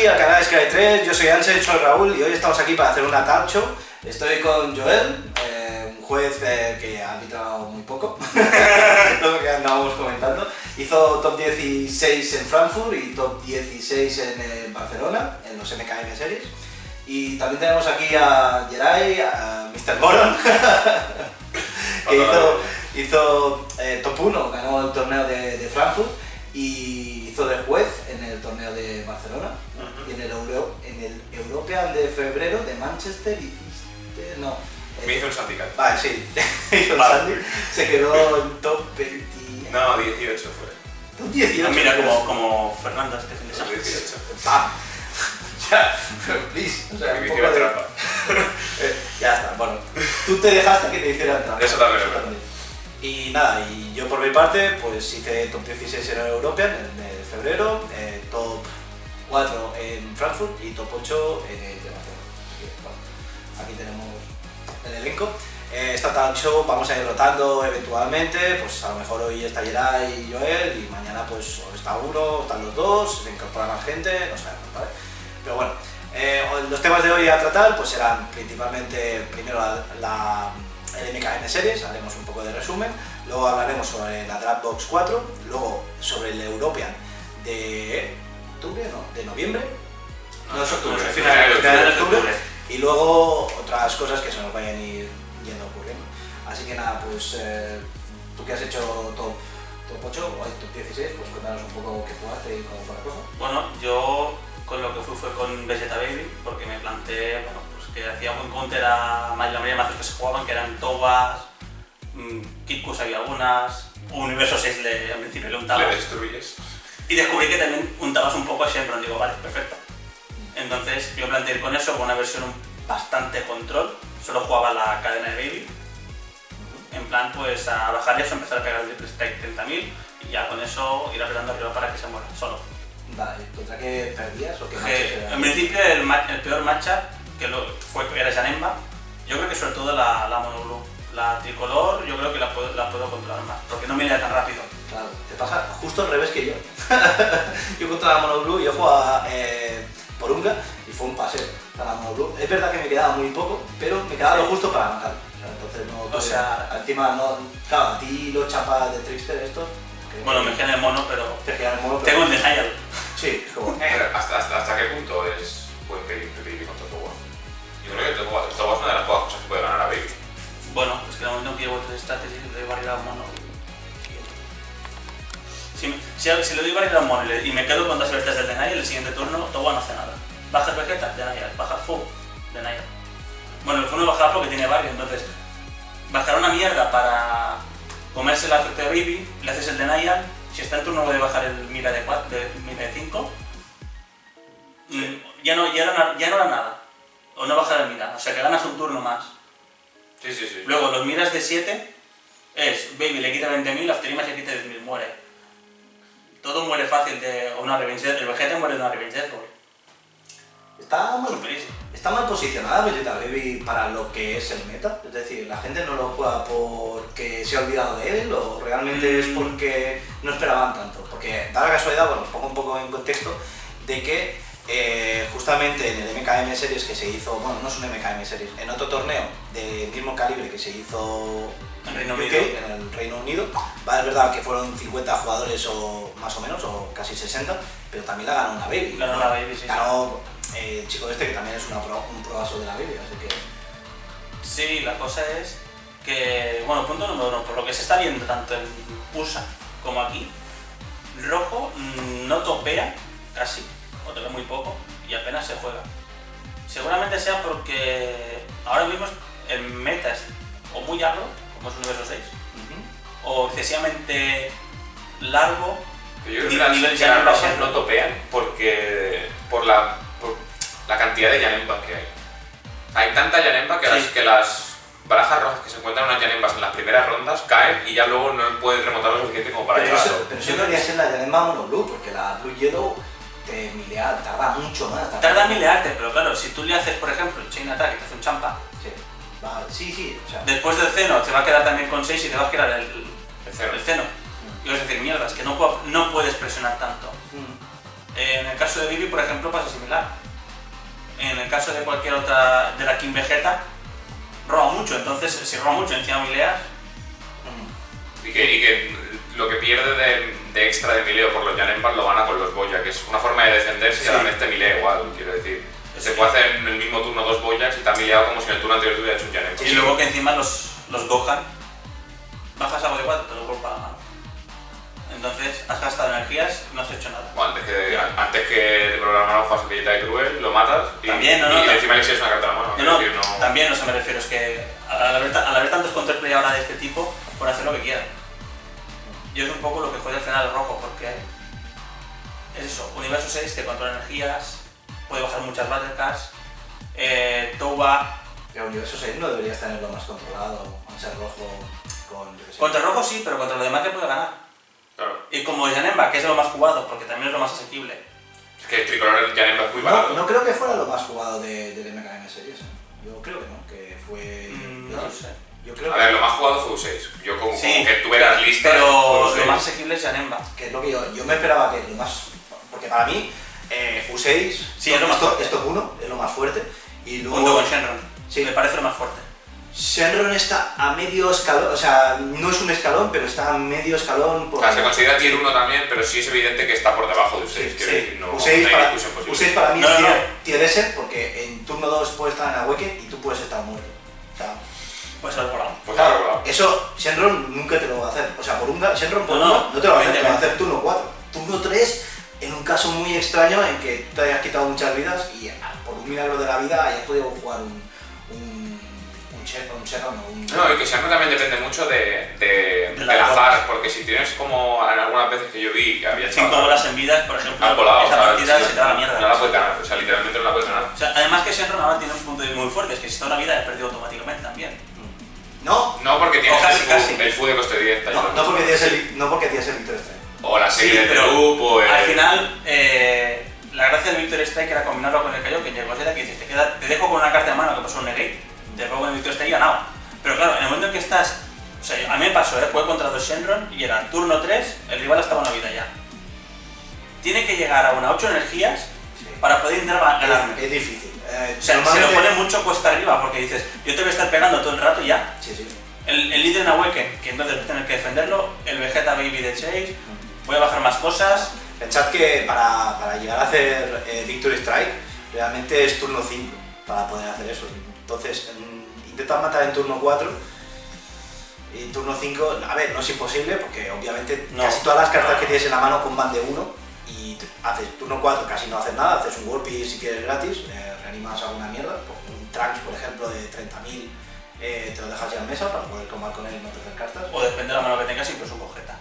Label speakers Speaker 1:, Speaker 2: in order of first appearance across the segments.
Speaker 1: aquí al canal Sky 3, yo soy Ansel, soy Raúl y hoy estamos aquí para hacer una talk show. Estoy con Joel, eh, un juez eh, que ha arbitrado muy poco, lo que andábamos comentando. Hizo top 16 en Frankfurt y top 16 en eh, Barcelona, en los MKM Series. Y también tenemos aquí a Jerai, a Mr. Goron, que hizo, hizo top 1, ganó el torneo de, de Frankfurt y hizo de juez en el torneo de Barcelona y en el, Euro, en el European de febrero de Manchester hiciste, no. eh,
Speaker 2: Me hizo un.
Speaker 1: Vale, sí, hizo el
Speaker 3: Vale.
Speaker 1: Sandy, se quedó en top 20.
Speaker 2: No, 18 fue.
Speaker 1: Top 18.
Speaker 3: Mira como, como Fernando este fin de semana.
Speaker 2: 18.
Speaker 1: ¡Pam! ya, please, o sea,
Speaker 2: Que
Speaker 1: un
Speaker 2: me
Speaker 1: poco
Speaker 2: hiciera
Speaker 1: de...
Speaker 2: trampa.
Speaker 1: Eh, ya está, bueno. Tú te dejaste que te hicieran trampa.
Speaker 2: Eso también es verdad.
Speaker 1: Y nada, y yo por mi parte, pues hice top 16 en el European en febrero, eh, top 4 en Frankfurt y top 8 en el de Barcelona. Bueno, aquí tenemos el elenco. Eh, esta talk show vamos a ir rotando eventualmente, pues a lo mejor hoy está Geray y Joel y mañana pues o está uno, o están los dos, se incorpora más gente, no sabemos, ¿vale? Pero bueno, eh, los temas de hoy a tratar pues serán principalmente primero la, la- el MKN Series, haremos un poco de resumen, luego hablaremos sobre la Dropbox 4, luego sobre el European de octubre, no, de noviembre, no es octubre,
Speaker 2: octubre,
Speaker 1: final,
Speaker 2: final de
Speaker 1: final de
Speaker 3: Final de
Speaker 1: octubre,
Speaker 3: octubre.
Speaker 1: y luego otras cosas que se nos vayan a ir yendo ocurriendo. Así que nada, pues eh, tú que has hecho top, top 8 o top 16, pues cuéntanos un poco qué jugaste y cómo fue la cosa.
Speaker 3: Bueno, yo con lo que fui fue con Vegeta Baby, porque me planteé bueno, pues que hacía buen counter a la mayoría de mazos que se jugaban, que eran Tobas, mmm, Kitkus había algunas, Universo 6 le, al principio le
Speaker 2: Le
Speaker 3: untabas.
Speaker 2: destruyes.
Speaker 3: Y descubrí que también untabas un poco a Shenron, digo, vale, perfecto. Entonces yo planteé ir con eso, con una versión bastante control, solo jugaba la cadena de Baby. En plan, pues a bajar eso, empezar a pegar el triple strike 30.000 y ya con eso ir apretando arriba para que se muera solo.
Speaker 1: Vale, ¿contra qué perdías o qué
Speaker 3: Que, en principio el, el peor matchup que lo, fue, era Janemba. Yo creo que sobre todo la, la mono blue. La tricolor yo creo que la puedo, la puedo controlar más, porque no me lea tan rápido.
Speaker 1: Claro, te pasa justo al revés que yo. Yo contra la Mono Blue, yo jugaba eh, por Unga y fue un paseo a la Mono Blue. Es verdad que me quedaba muy poco, pero me quedaba lo
Speaker 3: Sí.
Speaker 1: justo para matar. Entonces no.
Speaker 3: O sea-
Speaker 1: encima no. Claro, a ti los chapas de Trickster estos. que-
Speaker 3: Bueno, me queda el mono, pero
Speaker 1: Te quedan el mono, pero-
Speaker 3: tengo el denial.
Speaker 1: Sí, es como.
Speaker 2: Pero ¿Hasta, hasta, ¿Hasta qué punto es buen pedir pedir contra Towa? Yo creo que Towa es una de las pocas cosas que puede ganar a Baby.
Speaker 3: Bueno, es que de momento que llevo tres estrategias de barrera mono. Si, si, si le doy al mono y, le- me quedo con dos alertas del denial, el siguiente turno Towa no hace nada. Bajas Vegeta, denial. Bajas Fuego, denial. Bueno, el Fuego no bajará porque tiene varios, entonces bajar una mierda para comerse el efecto de Baby, le haces el denial, si está en turno puede bajar el mira de 4, de, mira de 5,
Speaker 2: Sí.
Speaker 3: ya, no, ya, no, ya no nada. O no bajar el mira, o sea que ganas un turno más.
Speaker 2: Sí, sí, sí.
Speaker 3: Luego los miras de 7 es Baby le quita 20.000, Afterima se quita 10.000, muere. Todo muere fácil de una Revenge. El Vegeta muere de una Revenge güey.
Speaker 1: Está mal, está mal posicionada Vegeta Baby para lo que es el meta. Es decir, la gente no lo juega porque se ha olvidado de él o realmente es
Speaker 3: Mm.
Speaker 1: porque no esperaban tanto. Porque da la casualidad, bueno, os pongo un poco en contexto, de que eh, justamente en el MKM Series que se hizo, bueno, no es un MKM Series, en otro torneo del mismo calibre que se hizo
Speaker 3: En Reino
Speaker 1: UK,
Speaker 3: Unido.
Speaker 1: en el Reino Unido, va, es verdad que fueron 50 jugadores o más o menos, o casi 60, pero también la ganó una Baby.
Speaker 3: Ganó una Baby, sí.
Speaker 1: Ganó eh, el chico este que también es una pro- un probazo de la Baby, así que...
Speaker 3: Sí, la cosa es que, bueno, punto número uno, por lo que se está viendo tanto en USA como aquí, rojo mm, no topea casi, o topea muy poco, y apenas se juega. Seguramente sea porque ahora mismo el meta es o muy largo, como es Universo 6, o excesivamente largo.
Speaker 2: Pero yo creo que las,
Speaker 3: nivel siempre.
Speaker 2: no topean porque por la, por la cantidad de Yanembas que hay. Hay tanta Yanemba que,
Speaker 3: Sí.
Speaker 2: las, que las barajas rojas que se encuentran unas Yanembas en las primeras rondas caen y ya luego no pueden remontar lo suficiente como para
Speaker 1: pero,
Speaker 2: llegar.
Speaker 1: eso, pero eso debería ser la Yanemba Mono Blue, porque la Blue Yellow te milea, tarda mucho más.
Speaker 3: Tarda en milearte, pero claro, si tú le haces, por ejemplo, el Chain Attack y te hace un champa,
Speaker 1: Sí, va, sí, sí, o sea...
Speaker 3: después del Ceno te va a quedar también con 6 y te va a quedar el,
Speaker 2: El cero.
Speaker 3: el Ceno. Y vas a decir, mierda, es que no, no puedes presionar tanto.
Speaker 1: mm.
Speaker 3: En el caso de Vivi, por ejemplo, pasa similar. En el caso de cualquier otra, de la King Vegeta, roba mucho. Entonces, si roba mucho encima mileas,
Speaker 2: Y que, y que lo que pierde de, de extra de mileo por los Janembas lo gana con los Boya, que es una forma de defenderse y a la
Speaker 1: Sí.
Speaker 2: vez te milea igual, quiero decir. Se
Speaker 3: Sí.
Speaker 2: puede hacer en el mismo turno dos Boyaks y te ha mileado como si en el turno anterior te hubiera hecho un Janemba.
Speaker 3: y luego que encima los, los Gohan, bajas algo de 4, te lo golpa la mano. Entonces, has gastado energías y no has hecho nada.
Speaker 2: Bueno, antes que, antes que de programar hojas de de Cruel, lo matas y,
Speaker 3: También, no, no,
Speaker 2: y
Speaker 3: no.
Speaker 2: encima le echas una carta a la mano.
Speaker 3: No, no,
Speaker 2: decir, no-
Speaker 3: también, o sea, me refiero, es que al haber, al haber tantos counterplay ahora de este tipo, pueden hacer lo que quieran. Y es un poco lo que jode al final rojo, porque es eso, universo 6 te controla energías, puede bajar muchas cards, eh, Touba...
Speaker 1: El universo 6 no deberías tenerlo más controlado, ser rojo, con, yo qué sé.
Speaker 3: Contra el rojo sí, pero contra los demás le puede ganar.
Speaker 2: Claro.
Speaker 3: Y como Janemba, que es lo más jugado, porque también es lo más asequible.
Speaker 2: Es que el tricolor del Janemba es muy
Speaker 1: No,
Speaker 2: barato.
Speaker 1: no creo que fuera lo más jugado de, del MKM Series. ¿eh? Yo creo que no, que fue...
Speaker 3: Mm, no lo sé.
Speaker 1: Yo creo
Speaker 2: A
Speaker 1: que,
Speaker 2: ver, lo más jugado fue U6. Yo como,
Speaker 3: Sí,
Speaker 2: como que tú eras lista.
Speaker 3: Pero
Speaker 2: fue
Speaker 3: lo
Speaker 2: U6.
Speaker 3: más asequible es Janemba.
Speaker 1: que es lo que yo, yo me esperaba que lo más... Porque para mí, eh, U6
Speaker 3: Sí, es lo más
Speaker 1: esto,
Speaker 3: fuerte.
Speaker 1: esto 1 es lo más fuerte. Y luego
Speaker 3: Junto con Shenron.
Speaker 1: Sí.
Speaker 3: Me parece lo más fuerte.
Speaker 1: Shenron está a medio escalón, o sea, no es un escalón, pero está a medio escalón
Speaker 2: O
Speaker 1: por...
Speaker 2: sea, se considera tier 1 también, pero sí es evidente que está por debajo de U6.
Speaker 1: Sí,
Speaker 2: quiero
Speaker 3: sí.
Speaker 2: decir, no, no
Speaker 1: U6,
Speaker 2: hay
Speaker 1: para,
Speaker 2: discusión posible.
Speaker 1: U6 para mí
Speaker 3: No,
Speaker 1: es
Speaker 3: no,
Speaker 1: tier,
Speaker 3: no.
Speaker 1: tier S porque en turno 2 puedes estar en Awaken y tú puedes estar muerto. O sea,
Speaker 3: Pues al volado.
Speaker 2: Pues
Speaker 1: claro,
Speaker 2: claro,
Speaker 1: eso Shenron nunca te lo va a hacer. O sea, por un Shenron por
Speaker 3: No,
Speaker 1: uno
Speaker 3: no,
Speaker 1: no te lo va a hacer, te va a hacer turno 4. Turno 3, en un caso muy extraño en que te hayas quitado muchas vidas y ah, por un milagro de la vida hayas podido jugar un. un. un, Shen- un Shenron o un.
Speaker 2: No, y que Shenron también depende mucho de, de,
Speaker 3: De la
Speaker 2: del azar, porque si tienes como en algunas veces que yo vi que había
Speaker 3: Cinco
Speaker 2: chavales-
Speaker 3: bolas en vidas, por ejemplo,
Speaker 2: han volado,
Speaker 3: esa
Speaker 2: o sea,
Speaker 3: partida
Speaker 2: sí,
Speaker 3: se te va a la mierda.
Speaker 2: No la puedes ganar, o sea, literalmente no la puedes ganar.
Speaker 3: O sea, además que Shenron ahora tiene un punto de vista muy fuerte, es que si está una vida he perdido automáticamente también.
Speaker 1: No,
Speaker 2: No porque tienes
Speaker 3: casi,
Speaker 2: el,
Speaker 3: casi.
Speaker 2: el fu de coste 10. te
Speaker 1: no, porque tienes el, no porque tienes el Victor Strike.
Speaker 2: O la serie
Speaker 3: Sí,
Speaker 2: de
Speaker 3: pero
Speaker 2: Loop, o el...
Speaker 3: Al final, eh, la gracia del Victor Strike era combinarlo con el Kaioken y el Goseta que dices, te, queda, te dejo con una carta en mano que pasó un negate, te con el Victor Strike y ganado. Pero claro, en el momento en que estás... O sea, a mí me pasó, ¿eh? jugué contra dos Shenron y era turno 3, el rival estaba en una vida ya. Tiene que llegar a una 8 energías
Speaker 1: Sí.
Speaker 3: para poder intentar ganarme.
Speaker 1: Es, es difícil. Eh,
Speaker 3: O sea, se lo pone mucho cuesta arriba porque dices, yo te voy a estar pegando todo el rato ya.
Speaker 1: Sí, sí.
Speaker 3: El, el líder en Awaken, que entonces voy a tener que defenderlo. El Vegeta Baby de Chase. Voy a bajar más cosas.
Speaker 1: Pensad que para, para llegar a hacer eh, Victory Strike realmente es turno 5 para poder hacer eso. Entonces, mm, intentad matar en turno 4 y en turno 5, a ver, no es imposible porque obviamente
Speaker 3: No.
Speaker 1: casi todas las cartas que tienes en la mano comban de 1 y haces turno 4 casi no haces nada, haces un golpe si quieres gratis, eh, reanimas alguna mierda, por un Trunks por ejemplo de 30.000 eh, te lo dejas ya en mesa para poder combar con él y no te hacer cartas.
Speaker 3: O depende de la mano que tengas, incluso un Gogeta.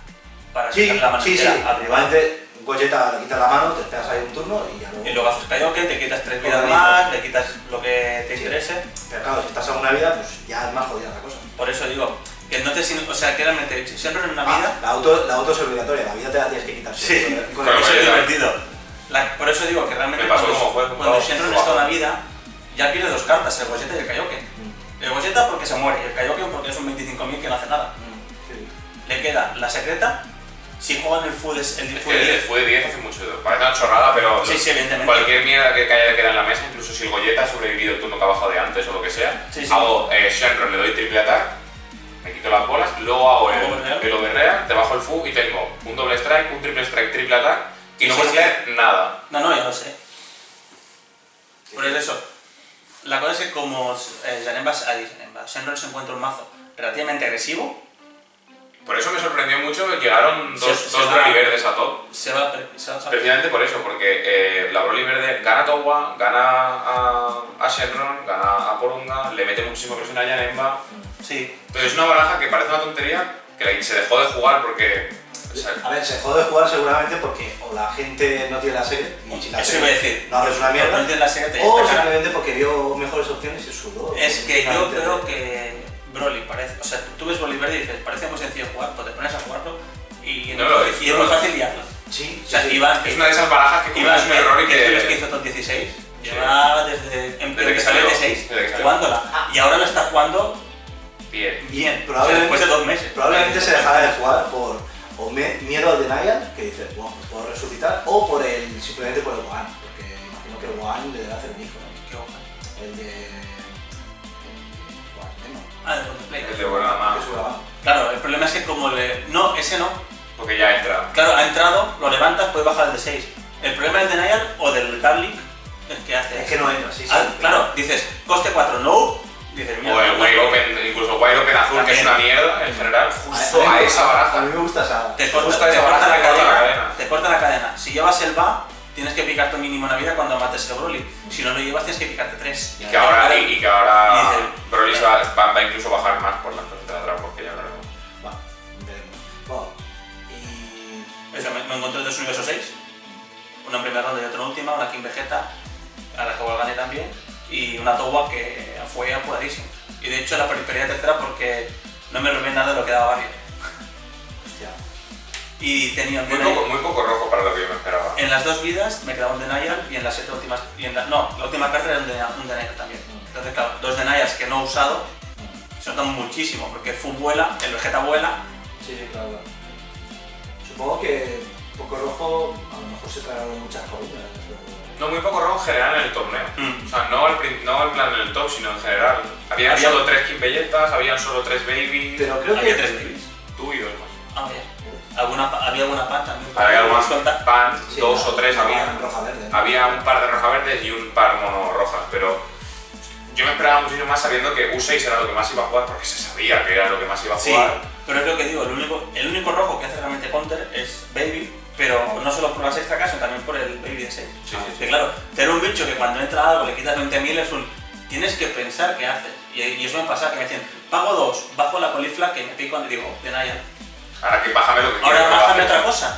Speaker 3: Para
Speaker 1: Sí,
Speaker 3: quitarle la mano
Speaker 1: sí, sí. Igualmente, Gogeta le quitas la mano, te esperas ahí un turno y ya luego.
Speaker 3: Y luego haces Kaioken, te quitas tres vidas más, le quitas lo que te
Speaker 1: Sí.
Speaker 3: interese.
Speaker 1: Pero claro, si estás a una vida, pues ya es más jodida la cosa.
Speaker 3: Por eso digo, que no te o sea, que realmente siempre en una
Speaker 1: Ah,
Speaker 3: vida.
Speaker 1: la, auto, la auto es obligatoria, la vida te la tienes que quitar.
Speaker 3: Sí,
Speaker 1: Con el- con
Speaker 3: eso es divertido. La- por eso digo que realmente
Speaker 2: Me pasó
Speaker 3: cuando,
Speaker 2: como juego,
Speaker 3: cuando Shenron está una vida, ya pierde dos cartas, el Gogeta y el Kaioken.
Speaker 1: Mm,
Speaker 3: El Gogeta porque se muere, y el Kaioken porque es un 25.000 que no hace nada.
Speaker 1: mm, sí.
Speaker 3: Le queda la secreta, si juegan el full, es- el
Speaker 2: Es
Speaker 3: full
Speaker 2: que el
Speaker 3: 10,
Speaker 2: fue de 10 hace mucho. Parece una chorrada, pero
Speaker 3: Sí, sí, evidentemente.
Speaker 2: cualquier mierda que haya quedado en la mesa, incluso si el Goyeta ha sobrevivido el turno que ha bajado de antes o lo que sea,
Speaker 3: Sí,
Speaker 2: hago eh, Shenron, le doy triple attack, me quito las bolas, luego hago el,
Speaker 3: Overreact.
Speaker 2: el te bajo el fu y tengo un doble strike, un triple strike, triple attack y no puedes hacer nada.
Speaker 3: No, no, ya lo sé. Por eso, la cosa es que como eh, Janemba, Janemba, Shenron se encuentra un mazo relativamente agresivo,
Speaker 2: Por eso me sorprendió mucho que llegaron dos,
Speaker 3: Se- se
Speaker 2: dos
Speaker 3: va-
Speaker 2: Broly verdes a top.
Speaker 3: se va, se va
Speaker 2: Precisamente por eso, porque eh, la Broly verde gana a Towa, gana a, a Shenron, gana a Porunga, le mete muchísimo presión a Yanemba.
Speaker 3: Sí,
Speaker 2: Pero es una baraja que parece una tontería, que se dejó de jugar porque... o sea,
Speaker 1: A ver, se jode jugar seguramente porque o la gente no tiene la serie y si la
Speaker 3: eso
Speaker 1: serie
Speaker 3: iba a decir.
Speaker 1: no haces una
Speaker 3: No
Speaker 1: mierda,
Speaker 3: entiendes la serie, te
Speaker 1: o simplemente porque vio mejores opciones y sudó.
Speaker 3: Es que yo creo que Broly parece, o sea, tú ves Broly verde y dices, parece muy sencillo jugar, pues te pones a jugarlo y,
Speaker 2: No es,
Speaker 3: y es
Speaker 2: no
Speaker 3: muy
Speaker 2: es.
Speaker 3: fácil liarlo.
Speaker 1: Sí,
Speaker 3: O sea,
Speaker 1: sí, sí.
Speaker 3: Iván,
Speaker 2: es una de esas barajas que
Speaker 3: Iván,
Speaker 2: cometes un error y
Speaker 3: que, es que hizo top 16, lleva desde, en,
Speaker 2: Desde que
Speaker 3: salió
Speaker 2: salió,
Speaker 3: de 6
Speaker 2: desde que salió.
Speaker 3: jugándola
Speaker 1: Ah.
Speaker 3: y ahora lo está jugando
Speaker 2: Bien.
Speaker 3: bien,
Speaker 1: Probablemente-
Speaker 3: o sea, después de dos meses.
Speaker 1: Probablemente se dejará de jugar por, o me- miedo al denial, que dices, bueno, pues puedo resucitar, o por el, simplemente por el Gohan, porque imagino que el Gohan le debe hacer un hijo, ¿no?
Speaker 3: Qué hoja.
Speaker 1: El de... el-
Speaker 3: Ah, de Contemplate.
Speaker 2: El de
Speaker 1: Gohan.
Speaker 3: Claro, el problema es que como le... No, ese no.
Speaker 2: porque ya entra.
Speaker 3: Claro, ha entrado, lo levantas, puedes bajar al de 6. El problema del Denial o del Garlic es que hace...
Speaker 1: Es que no entra, sí, sí.
Speaker 3: Ah, claro, dices, coste 4, no. Dices, mira,
Speaker 2: O el Wide Open, incluso Wide Open azul, que es una mierda en general, justo a esa
Speaker 1: A
Speaker 2: baraja.
Speaker 1: mí me gusta esa...
Speaker 3: Te corta,
Speaker 2: Justo
Speaker 3: te
Speaker 2: esa
Speaker 3: corta
Speaker 2: baraja
Speaker 3: la
Speaker 2: te corta la
Speaker 3: cadena,
Speaker 2: cadena.
Speaker 3: Te corta la cadena. Si llevas el va, tienes que picar tu mínimo una vida cuando mates el Broly. Si no lo llevas, tienes que picarte 3.
Speaker 2: Y que ahora, y, y que ahora
Speaker 3: Y dice-
Speaker 2: Broly se va, va, va incluso a bajar más por las cosas de atrás, porque ya veremos.
Speaker 1: Va, veremos. Bueno, y...
Speaker 3: Eso, me, me encontré dos universos 6. Una en primera ronda y otra en última, una King Vegeta, a la que gané también, y una Towa que fue apuradísima. Y de hecho la perdí tercera porque no me robé nada de lo que daba Barrio.
Speaker 1: Hostia.
Speaker 3: Y tenía un
Speaker 2: Muy poco, muy poco rojo para lo que yo me esperaba.
Speaker 3: En las dos vidas me quedaba un Denial y en las siete últimas. Y en la, no, la última carta era un Denial, un Denial también. Entonces, claro, dos Denials que no he usado se notan muchísimo porque Fu vuela, el Vegeta vuela.
Speaker 1: Sí, sí, claro, claro. Supongo que poco rojo a lo mejor se tragaron muchas columnas.
Speaker 2: No, muy poco rojo en general en el torneo.
Speaker 3: Mm.
Speaker 2: O sea, no, no en plan en el top, sino en general. Habían
Speaker 3: Había-
Speaker 2: solo tres King Belletas, habían solo tres Babies,
Speaker 1: Pero creo
Speaker 3: Había
Speaker 1: que...
Speaker 3: tres babies.
Speaker 2: tú y dos más.
Speaker 3: Ah, vaya. Alguna, había alguna pan también.
Speaker 2: Había algunas
Speaker 3: Suelta.
Speaker 2: pan,
Speaker 1: Sí,
Speaker 2: dos
Speaker 1: la-
Speaker 2: o tres había.
Speaker 1: roja verde. ¿no?
Speaker 2: Había un par de roja verdes y un par mono rojas, pero yo me esperaba muchísimo más sabiendo que U6 era lo que más iba a jugar, porque se sabía que era lo que más iba a
Speaker 3: Sí,
Speaker 2: jugar.
Speaker 3: pero es lo que digo, el único, el único rojo que hace realmente counter es Baby, pero no solo por las extra caso, también por el Baby de 6.
Speaker 2: Sí, sí, sí.
Speaker 3: Que claro, tener un bicho que cuando entra algo le quitas 20.000 es un... Tienes que pensar qué hace. Y, y eso me pasa, que me dicen, pago dos, bajo la colifla que me pico y digo, de Naya.
Speaker 2: Ahora que bájame lo que
Speaker 3: Ahora
Speaker 2: quiero,
Speaker 3: bájame otra
Speaker 2: haces.
Speaker 3: cosa.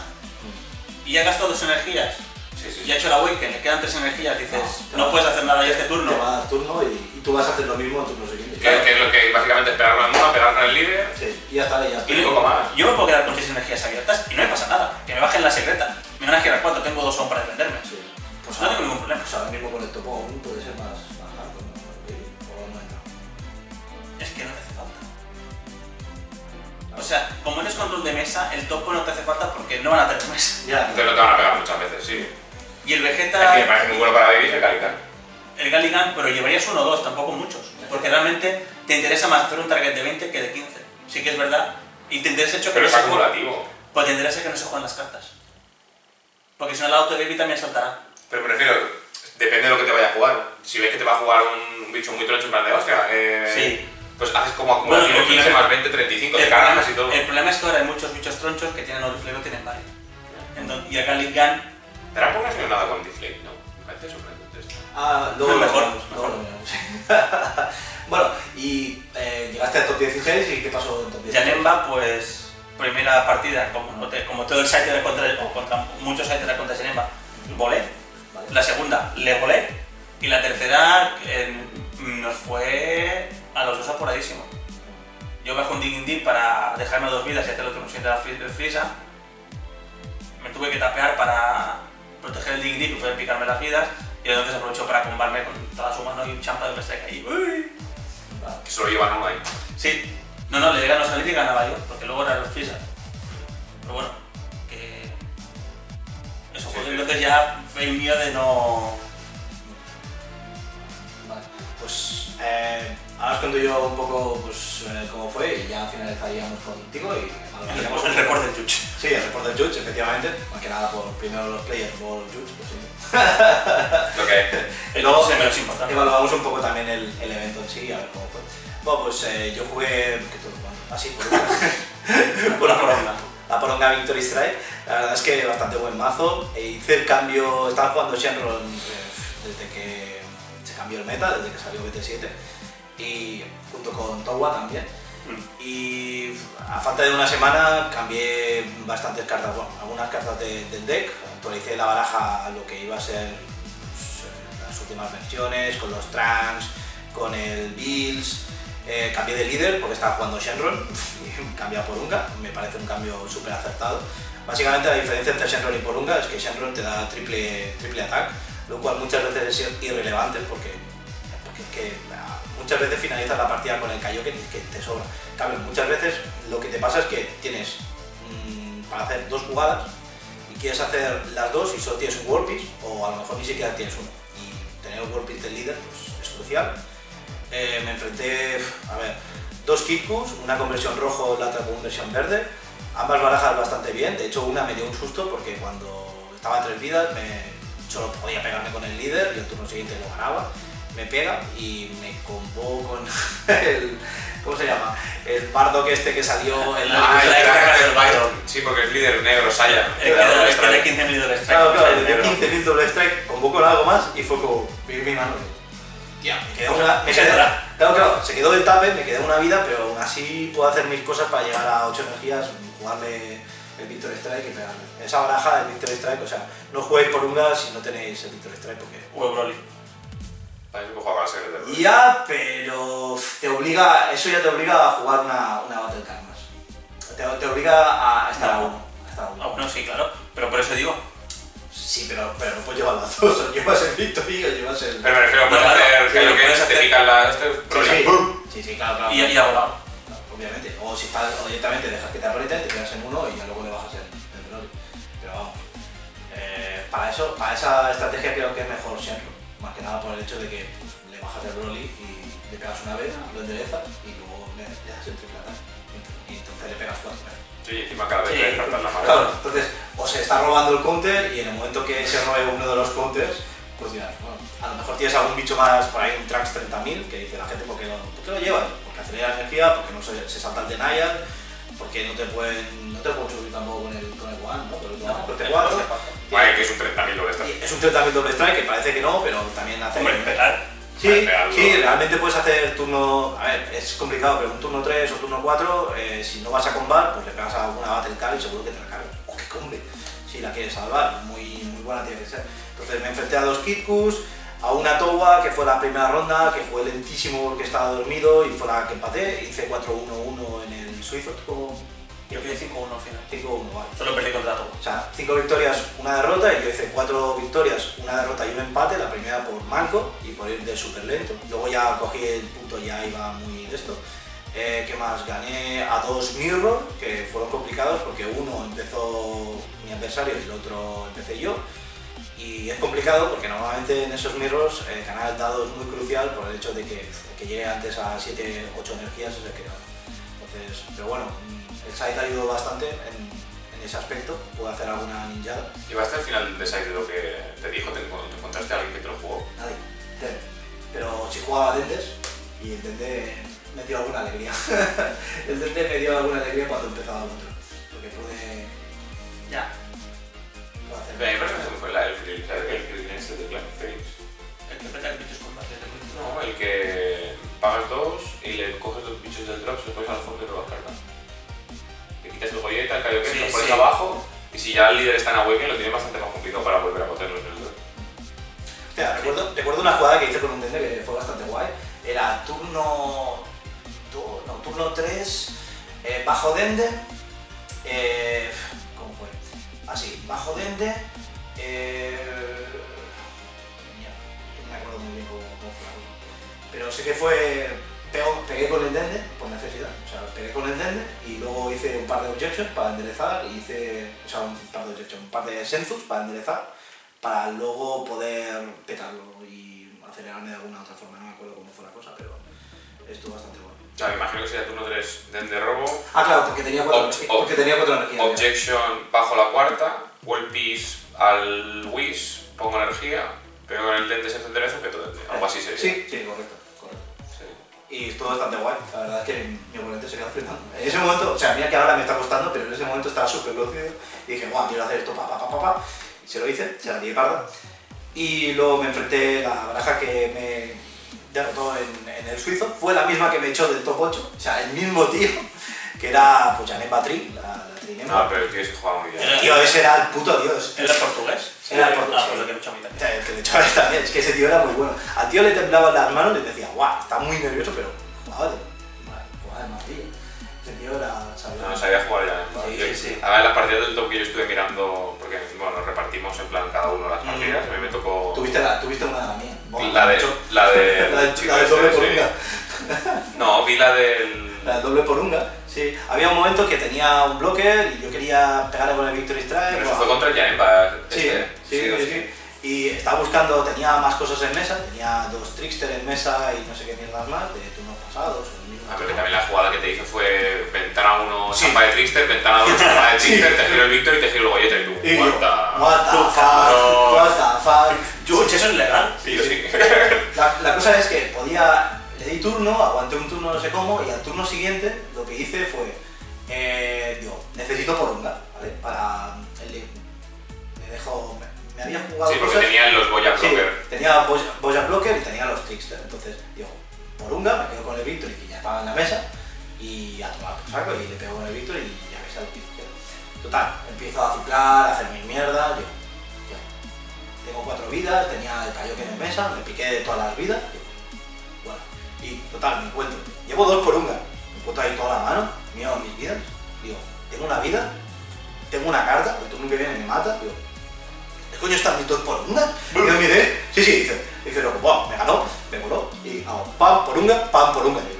Speaker 3: Y ya he gastado dos energías.
Speaker 2: Sí, sí,
Speaker 3: Y ha hecho la Awaken, le quedan tres energías, dices, no puedes hacer nada ya este
Speaker 1: Te
Speaker 3: turno.
Speaker 1: va a dar turno y, y tú vas a hacer lo mismo en turno siguiente.
Speaker 2: Que, que es lo que básicamente es pegar con el mono, pegar con el líder.
Speaker 1: Sí, y ya está, ya está.
Speaker 3: Y
Speaker 2: poco más.
Speaker 3: Yo me puedo quedar con seis energías abiertas y no me pasa nada. Que me bajen la secreta. Me van a girar cuatro, tengo dos aún para defenderme.
Speaker 1: Sí.
Speaker 3: Pues no tengo ningún problema.
Speaker 1: Pues ahora mismo con el topo aún puede ser más, más hardcore, ¿no?
Speaker 3: Es que no te hace falta. O sea, como eres control de mesa, el topo no te hace falta porque no van a tener mesa.
Speaker 1: Ya,
Speaker 2: Entonces no te van a pegar muchas veces, sí.
Speaker 3: Y el
Speaker 2: Es que me
Speaker 3: Vegeta,
Speaker 2: parece muy bueno para Babies el Calican.
Speaker 3: el Galligan, pero llevarías uno o dos, tampoco muchos. Porque realmente te interesa más hacer un target de 20 que de 15. Sí que es verdad. Y te interesa hecho que
Speaker 2: Pero
Speaker 3: no
Speaker 2: es
Speaker 3: se juegue.
Speaker 2: acumulativo.
Speaker 3: Pues te interesa que no se jueguen las cartas. Porque si no, el auto baby también saltará.
Speaker 2: Pero prefiero, depende de lo que te vaya a jugar. Si ves que te va a jugar un, bicho muy troncho en plan de hostia, eh,
Speaker 3: Sí.
Speaker 2: pues haces como acumulativo
Speaker 3: Bueno, el
Speaker 2: 15
Speaker 3: problema-
Speaker 2: más 20, 35,
Speaker 3: El
Speaker 2: te cargas y todo.
Speaker 3: el problema es que ahora hay muchos bichos tronchos que tienen Oriflame o tienen. Entonces, y el Galligan
Speaker 2: Dragon no ha sido nada con Deflate, ¿no? Me parece sorprendente.
Speaker 1: Ah, luego
Speaker 3: No,
Speaker 1: lo
Speaker 3: mejor, mejor.
Speaker 1: lo miramos. bueno, y eh, llegaste al top 16 y ¿qué pasó en top 16?
Speaker 3: Janemba, pues, primera partida, como, no te- como todo el site era contra, o contra muchos sites era contra Janemba, volé.
Speaker 1: Vale.
Speaker 3: La segunda, le volé. Y la tercera, eh, nos fue a los dos apuradísimo. Yo bajé un Digging Deep para dejarme dos vidas y hacer el otro de la fri- del Frisa. Me tuve que tapear para proteger el Digging Deep y poder picarme las vidas. Y entonces aprovecho para combarme con toda su mano y un champa de Overstrike ahí. ¡Uy!
Speaker 2: Que solo llevan uno ahí.
Speaker 3: Sí, no, no, le llegan a salir y ganaba yo, porque luego eran los Freezer. Pero bueno, que. Eso
Speaker 2: Sí,
Speaker 3: fue
Speaker 2: sí.
Speaker 3: entonces ya fue mío de no.
Speaker 1: Vale, pues eh, ahora os cuento yo un poco pues, eh, cómo fue y ya finalizaríamos contigo y
Speaker 3: Tenemos el report del Chuch.
Speaker 1: Sí, el report del Judge, efectivamente. Más que nada por primero los players, luego los Judge, pues sí.
Speaker 2: Que
Speaker 1: Y luego
Speaker 3: el menos importante.
Speaker 1: evaluamos un poco también el, el evento en sí, a ver cómo fue. Bueno, pues eh, yo jugué, ¿qué todo? Bueno, así, por una.
Speaker 3: Por la poronga.
Speaker 1: La Poronga Victory Strike, la verdad es que bastante buen mazo. E hice el cambio, estaba jugando Shenron eh, desde que se cambió el meta, desde que salió BT7, y junto con Towa también.
Speaker 3: Mm.
Speaker 1: Y a falta de una semana cambié bastantes cartas, bueno, algunas cartas de- del deck, actualicé la baraja a lo que iba a ser pues, las últimas versiones, con los Trunks, con el Bills, eh, cambié de líder porque estaba jugando Shenron y cambié a Porunga, me parece un cambio súper acertado. Básicamente la diferencia entre Shenron y Porunga es que Shenron te da triple, triple attack, lo cual muchas veces es irrelevante porque, porque es que ah, muchas veces finalizas la partida con el y que te sobra. Cambio, muchas veces lo que te pasa es que tienes mm, para hacer dos jugadas y quieres hacer las dos y solo tienes un Piece, o a lo mejor ni siquiera tienes uno. Y tener un Piece del líder pues, es crucial. Eh, me enfrenté, a ver, dos Kitkus, una conversión rojo, la otra conversión verde. Ambas barajas bastante bien, de hecho una me dio un susto porque cuando estaba a tres vidas solo podía pegarme con el líder y el turno siguiente lo ganaba. Me pega y me combó con el. ¿Cómo se llama? El bardo que este que salió en
Speaker 2: Ah,
Speaker 3: el del Byron.
Speaker 2: Sí, porque es líder negro, Saya.
Speaker 3: El que da- el que da 15 mil de strike.
Speaker 1: Claro, claro,
Speaker 3: el
Speaker 1: de
Speaker 3: negro.
Speaker 1: 15.000 doble strike, combó con algo más y fue como. Mi mano. Tía, me quedé una. Me quedé, claro, claro, se quedó del tape, me quedé una vida, pero aún así puedo hacer mis cosas para llegar a 8 energías, jugarle el Victor Strike y pegarle. Esa baraja del Victor Strike, o sea, no juguéis por unga si no tenéis el Victor Strike porque.
Speaker 3: O el Broly.
Speaker 2: Con la secretaria.
Speaker 1: Ya, pero te obliga, eso ya te obliga a jugar una, una Battle Card más. Te, te obliga a estar a
Speaker 3: No.
Speaker 1: uno. a a uno.
Speaker 3: Ah, bueno, sí, claro. Pero por eso digo,
Speaker 1: Sí, pero, pero no puedes llevar las dos. O llevas el Victory o llevas el.
Speaker 2: Pero me refiero, puedes
Speaker 3: No, claro,
Speaker 2: hacer que lo que es, te pican la. Este,
Speaker 1: Sí, sí.
Speaker 2: ¡Pum!
Speaker 1: Sí, sí, claro, claro.
Speaker 3: y, y ha volado.
Speaker 1: Claro, Obviamente. O si estás, o directamente dejas que te apriete, te quedas en uno y ya luego le bajas el. Pero vamos. eh, para eso, para esa estrategia creo que es mejor Shenron. Más que nada por el hecho de que pues, le bajas el Broly y le pegas una vez, lo enderezas y luego le, le das el triple ataque. Y entonces le pegas cuatro veces.
Speaker 2: Sí, encima cada vez
Speaker 3: Sí.
Speaker 2: le la mano.
Speaker 1: Claro, entonces o se está robando el counter y en el momento que se robe uno de los counters, pues dirás, bueno, a lo mejor tienes algún bicho más por ahí, un Trax 30.000, que dice la gente, ¿por qué lo, por qué lo llevas? Porque acelera la energía, porque no se, se salta el denial, porque no te pueden, no te pueden subir tampoco con el, con el One, ¿no? Con el
Speaker 3: No,
Speaker 1: One, con
Speaker 3: el
Speaker 1: el 4.
Speaker 3: coste cuatro.
Speaker 2: Vale, que es un 30.000 lo de esta.
Speaker 1: Es un 30.000 doble strike, que parece que no, pero también hace...
Speaker 3: Hombre, pegar.
Speaker 1: Sí,
Speaker 2: pegarlo.
Speaker 1: sí, realmente puedes hacer turno. A ver, es complicado, pero un turno 3 o turno 4, eh, si no vas a combar, pues le pegas a alguna Battle Card y seguro que te la carga. O que combe, si la quieres salvar, muy, muy buena tiene que ser. Entonces me enfrenté a dos Kitkus, a una Towa que fue la primera ronda, que fue lentísimo porque estaba dormido y fue la que empaté. Hice 4-1-1 en el suizo,
Speaker 3: Yo fui 5-1 al final.
Speaker 1: 5-1, vale.
Speaker 3: Solo perdí contra todo.
Speaker 1: O sea, cinco victorias, una derrota, y yo hice cuatro victorias, una derrota y un empate, la primera por manco y por ir de súper lento. Luego ya cogí el punto, ya iba muy de esto. Eh, ¿Qué más? Gané a dos Mirror, que fueron complicados porque uno empezó mi adversario y el otro empecé yo. Y es complicado porque normalmente en esos Mirrors eh, el dado es muy crucial por el hecho de que el que llegue antes a 7, 8 energías es el que gana. Entonces, pero bueno, el site ha ayudado bastante en, en ese aspecto, puedo hacer alguna ninjada.
Speaker 2: ¿Y hasta el final de Side de lo que te dijo? ¿Te, te encontraste a alguien que te lo jugó?
Speaker 1: Nadie, cero. Pero si jugaba Dentes y el Dente me dio alguna alegría. el Dente me dio alguna alegría cuando empezaba el otro. Porque pude. Ya. Hacer.
Speaker 2: Que pagas dos y le coges los bichos del drop, se los pones al fondo y robas carta. Le quitas el golleta, el Kaioken,
Speaker 3: Sí,
Speaker 2: los pones
Speaker 3: sí.
Speaker 2: abajo y si ya el líder está en Awaken lo tiene bastante más complicado para volver a cogerlo en el drop.
Speaker 1: Hostia, recuerdo, recuerdo una jugada que hice con un Dente que fue bastante guay. Era turno. tu- no, turno 3, eh, bajo Dende. eh, ¿Cómo fue? Así, bajo Dende. Eh, Pero sé que fue. pego- pegué con el Dende por necesidad. O sea, pegué con el Dende y luego hice un par de objections para enderezar. Y hice. O sea, un par de objections, un par de senzus para enderezar para luego poder petarlo y acelerarme de alguna otra forma. No me acuerdo cómo fue la cosa, pero estuvo bastante bueno.
Speaker 2: O sea, me imagino que sería turno 3 Den de robo,
Speaker 1: Ah, claro, porque tenía cuatro,
Speaker 2: Ob-
Speaker 1: porque tenía cuatro energías.
Speaker 2: Objection bajo la cuarta, Wall Piece al Wish, pongo energía, pego con el Dente se enderezo, peto Dente. Algo así sería.
Speaker 1: Sí, sí, correcto.
Speaker 2: Sí.
Speaker 1: Y estuvo bastante guay. La verdad es que mi oponente se quedó flipando. En ese momento, o sea, mira que ahora me está costando, pero en ese momento estaba súper lúcido y dije, guau, quiero hacer esto, pa, pa, pa, pa, pa. Y se lo hice, se la di parda. Y luego me enfrenté, la baraja que me derrotó en, en el suizo fue la misma que me echó del top 8, o sea, el mismo tío, que era pues, Janet Batri, la, la trinema.
Speaker 2: Ah, pero el tío se juega muy bien.
Speaker 1: El tío ese era el puto dios.
Speaker 3: ¿Era portugués?
Speaker 1: Era portugués,
Speaker 3: Ah, pues que también.
Speaker 1: el que también, es que ese tío era muy bueno. Al tío le temblaban las manos y le decía, guau, está muy nervioso, pero jugaba de, jugaba de maravilla. Ese tío era sabía.
Speaker 2: No sabía jugar ya.
Speaker 1: Sí,
Speaker 2: Yo-
Speaker 1: sí, sí.
Speaker 2: Además, en las partidas del top que yo estuve mirando, porque bueno, nos repartimos en plan cada uno las
Speaker 1: Mm.
Speaker 2: partidas, a mí me tocó
Speaker 1: Tuviste, la, tuviste una de la mía. Bueno,
Speaker 2: la, de, la de.
Speaker 1: la
Speaker 2: chico
Speaker 1: la
Speaker 2: este,
Speaker 1: doble por.
Speaker 2: No, vi la del.
Speaker 1: La del doble por unga. Sí, había un momento que tenía un blocker y yo quería pegarle con el Victory Strike.
Speaker 2: Pero eso fue contra el Janemba. Este,
Speaker 1: sí,
Speaker 2: o
Speaker 1: sí, sí. Y estaba buscando, tenía más cosas en mesa, tenía dos Trickster en mesa y no sé qué mierdas más de turnos pasados.
Speaker 2: Ah, pero que también la jugada que te hice fue ventana 1,
Speaker 1: Sí.
Speaker 2: champa de Trickster, ventana 2, champa de
Speaker 1: Sí.
Speaker 2: Trickster, te giro el Victor y te giro el Goyeta y tú. What the-
Speaker 1: what the fuck, what the fuck.
Speaker 3: Eso es legal.
Speaker 2: Sí, sí.
Speaker 1: La, la cosa es que podía, le di turno, aguanté un turno no sé cómo, y al turno siguiente lo que hice fue, eh, digo, necesito porunga, ¿vale? Para el, me dejo, me, había jugado
Speaker 2: Sí, porque
Speaker 1: cosas.
Speaker 2: tenían los Goya
Speaker 1: Sí,
Speaker 2: Blocker.
Speaker 1: tenía Boya Boya Blocker y tenía los Trickster. Entonces, digo, Porunga, me quedo con el Victory que ya estaba en la mesa y a tomar por saco y le pego con el Victory y ya ves al tío. Total, empiezo a ciclar, a hacer mis mierdas. Yo, yo, tengo cuatro vidas, tenía el Kaioken en mesa, me piqué de todas las vidas. Digo, bueno, y total, me encuentro. Llevo dos Porunga, me encuentro ahí toda la mano, miro mis vidas. Digo, tengo una vida, tengo una carta, el turno que viene me mata. Digo, ¿qué coño están mis dos por una? Y yo miré, sí, sí, dice, dice loco, "Buah, me ganó, me voló, y hago pam por unga, pam por unga. Y yo,